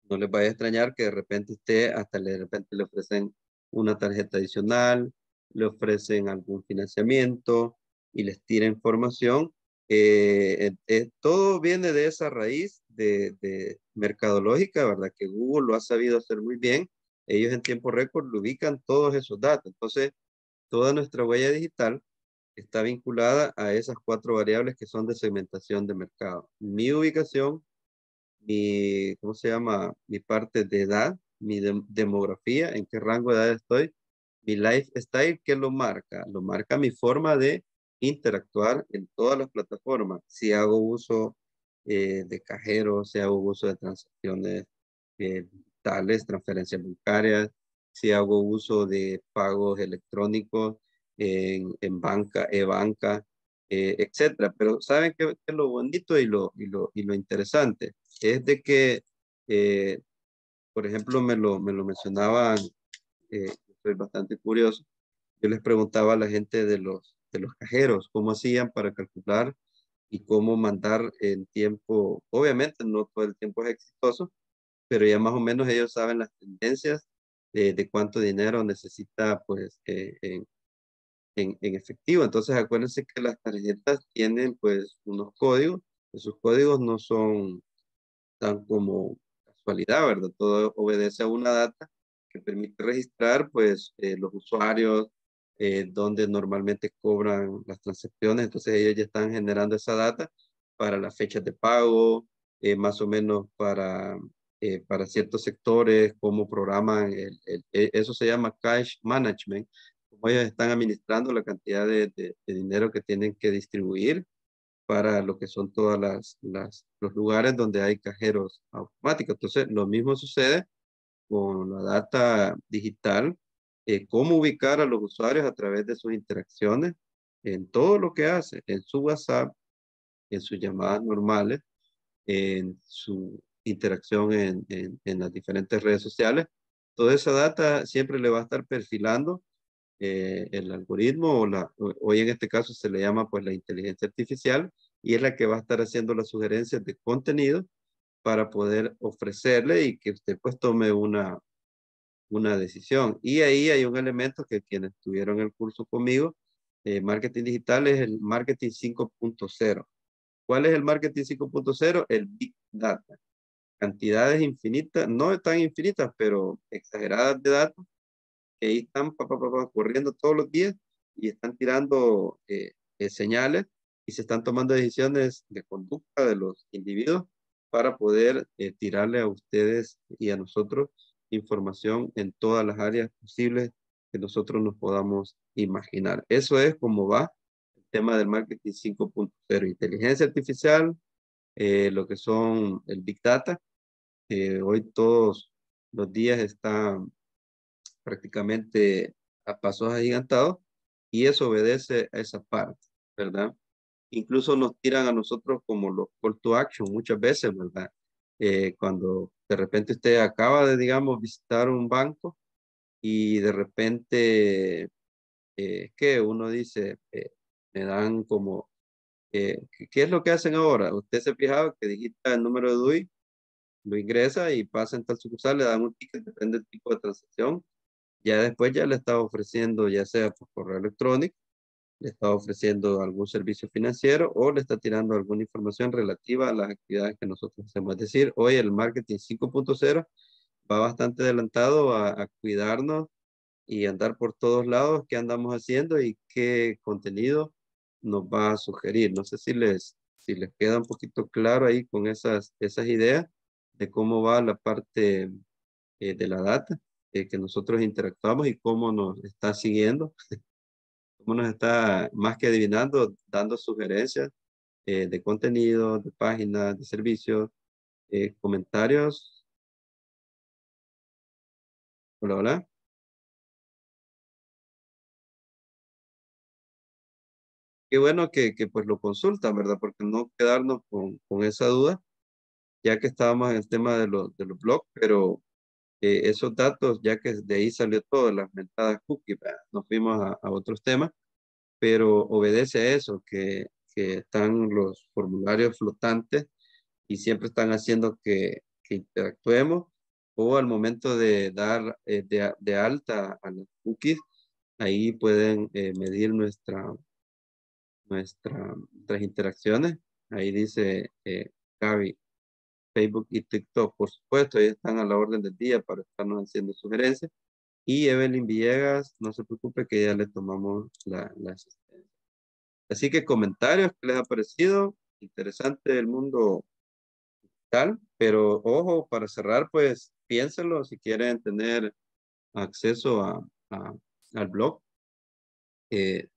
No les vaya a extrañar que de repente usted hasta de repente le ofrecen una tarjeta adicional, le ofrecen algún financiamiento y les tira información. Eh, todo viene de esa raíz de, de mercadológica, ¿verdad? Que Google lo ha sabido hacer muy bien. Ellos en tiempo récord ubican todos esos datos. Entonces, toda nuestra huella digital está vinculada a esas cuatro variables que son de segmentación de mercado. Mi ubicación, mi, ¿cómo se llama? Mi parte de edad, mi demografía, en qué rango de edad estoy, mi lifestyle, ¿qué lo marca? Lo marca mi forma de interactuar en todas las plataformas. Si hago uso eh, de cajeros, si hago uso de transacciones eh, digitales, transferencias bancarias, si hago uso de pagos electrónicos en, en banca, e-banca, eh, etcétera. Pero ¿saben qué, es lo bonito y lo, y lo, y lo interesante? Es de que, eh, por ejemplo, me lo, me lo mencionaban, eh, estoy bastante curioso, yo les preguntaba a la gente de los, de los cajeros cómo hacían para calcular y cómo mandar en tiempo, obviamente no todo el tiempo es exitoso, pero ya más o menos ellos saben las tendencias de, cuánto dinero necesita pues eh, en, en, efectivo. Entonces acuérdense que las tarjetas tienen pues unos códigos, esos códigos no son tan como casualidad, ¿verdad? Todo obedece a una data que permite registrar pues eh, los usuarios, eh, donde normalmente cobran las transacciones, entonces ellos ya están generando esa data para las fechas de pago, más o menos para eh, para ciertos sectores, cómo programan, el, e, eso se llama cash management, cómo ellos están administrando la cantidad de, de, dinero que tienen que distribuir para lo que son todas las, las, los lugares donde hay cajeros automáticos. Entonces, lo mismo sucede con la data digital, eh, cómo ubicar a los usuarios a través de sus interacciones en todo lo que hace, en su WhatsApp, en sus llamadas normales, en su interacción en, en, las diferentes redes sociales. Toda esa data siempre le va a estar perfilando eh, el algoritmo o la, hoy en este caso se le llama pues la inteligencia artificial y es la que va a estar haciendo las sugerencias de contenido para poder ofrecerle y que usted pues tome una, una decisión. Y ahí hay un elemento que quienes tuvieron el curso conmigo, eh, marketing digital, es el marketing 5.0. ¿Cuál es el marketing 5.0? El Big Data cantidades infinitas, no tan infinitas, pero exageradas de datos, que ahí están pa, corriendo todos los días y están tirando eh, eh, señales y se están tomando decisiones de conducta de los individuos para poder eh, tirarle a ustedes y a nosotros información en todas las áreas posibles que nosotros nos podamos imaginar. Eso es como va el tema del marketing 5.0, inteligencia artificial, lo que son el Big Data, hoy todos los días está prácticamente a pasos agigantados y eso obedece a esa parte, ¿verdad? Incluso nos tiran a nosotros como los call to action muchas veces, ¿verdad? Eh, cuando de repente usted acaba de, digamos, visitar un banco y de repente, eh, ¿qué? Uno dice, eh, me dan como, eh, ¿qué es lo que hacen ahora? Usted se fijaba que digita el número de DUI, lo ingresa y pasa en tal sucursal, le dan un ticket, depende del tipo de transacción. Ya después ya le está ofreciendo, ya sea por correo electrónico, le está ofreciendo algún servicio financiero o le está tirando alguna información relativa a las actividades que nosotros hacemos. Es decir, hoy el marketing 5.0 va bastante adelantado a, cuidarnos y andar por todos lados qué andamos haciendo y qué contenido nos va a sugerir. No sé si les, si les queda un poquito claro ahí con esas, esas ideas de cómo va la parte eh, de la data eh, que nosotros interactuamos y cómo nos está siguiendo nos está más que adivinando, dando sugerencias eh, de contenido, de páginas, de servicios, eh, comentarios. Hola, hola. Qué bueno que, que pues lo consultan, ¿verdad? Porque no quedarnos con, con esa duda, ya que estábamos en el tema de, los de los blogs, pero eh, esos datos, ya que de ahí salió todo, las mentadas cookies, nos fuimos a, a, otros temas, pero obedece a eso, que, que, están los formularios flotantes y siempre están haciendo que, que interactuemos o al momento de dar eh, de, de, alta a los cookies, ahí pueden eh, medir nuestra, nuestra, nuestras interacciones. Ahí dice eh, Gaby, Facebook y TikTok, por supuesto, ahí están a la orden del día para estarnos haciendo sugerencias. Y Evelyn Villegas, no se preocupe que ya le tomamos la, la asistencia. Así que comentarios que les ha parecido. Interesante el mundo digital, pero ojo, para cerrar, pues piénselo si quieren tener acceso a, a al blog. Eh,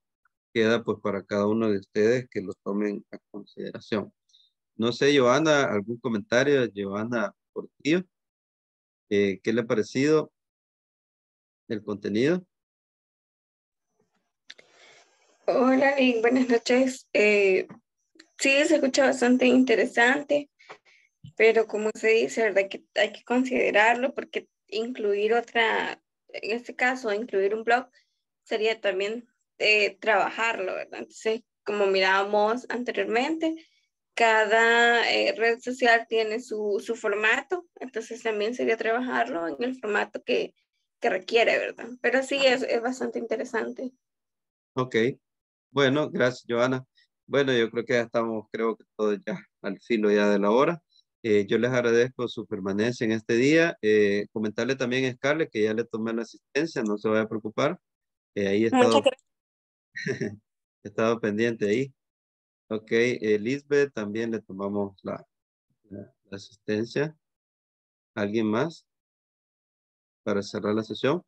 queda pues para cada uno de ustedes que lo tomen a consideración. No sé, Joana, algún comentario, Joana Portillo. Eh, ¿Qué le ha parecido el contenido? Hola y buenas noches. Eh, sí, se escucha bastante interesante, pero como se dice, ¿verdad? Que hay que considerarlo porque incluir otra, en este caso, incluir un blog sería también eh, trabajarlo, ¿verdad? Entonces, como mirábamos anteriormente, cada eh, red social tiene su, su, formato, entonces también sería trabajarlo en el formato que, que requiere, ¿verdad? Pero sí, es, es bastante interesante. Ok, bueno, gracias, Joana. Bueno, yo creo que ya estamos, creo que todos ya al filo ya de la hora. Eh, yo les agradezco su permanencia en este día. Eh, comentarle también a Scarlett que ya le tomé la asistencia, no se vaya a preocupar. Eh, ahí he estado, [laughs] he estado pendiente ahí. Ok, Lisbeth también le tomamos la, la, la asistencia. ¿Alguien más? Para cerrar la sesión.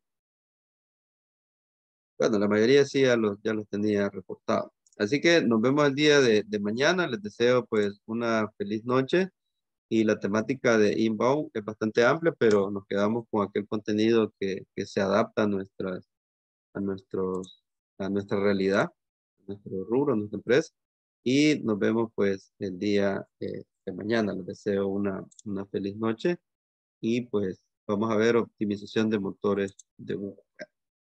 Bueno, la mayoría sí ya los, ya los tenía reportados. Así que nos vemos el día de, de mañana. Les deseo pues una feliz noche. Y la temática de Inbound es bastante amplia, pero nos quedamos con aquel contenido que, que se adapta a, nuestras, a, nuestros, a nuestra realidad, a nuestro rubro, a nuestra empresa. Y nos vemos pues el día eh, de mañana. Les deseo una, una feliz noche y pues vamos a ver optimización de motores de Google.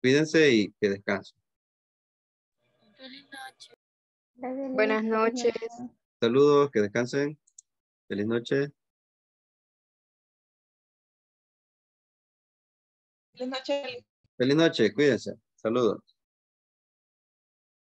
Cuídense y que descansen. Feliz noche. Buenas noches. Saludos, que descansen. Feliz noche. Feliz noche. Feliz noche, cuídense. Saludos.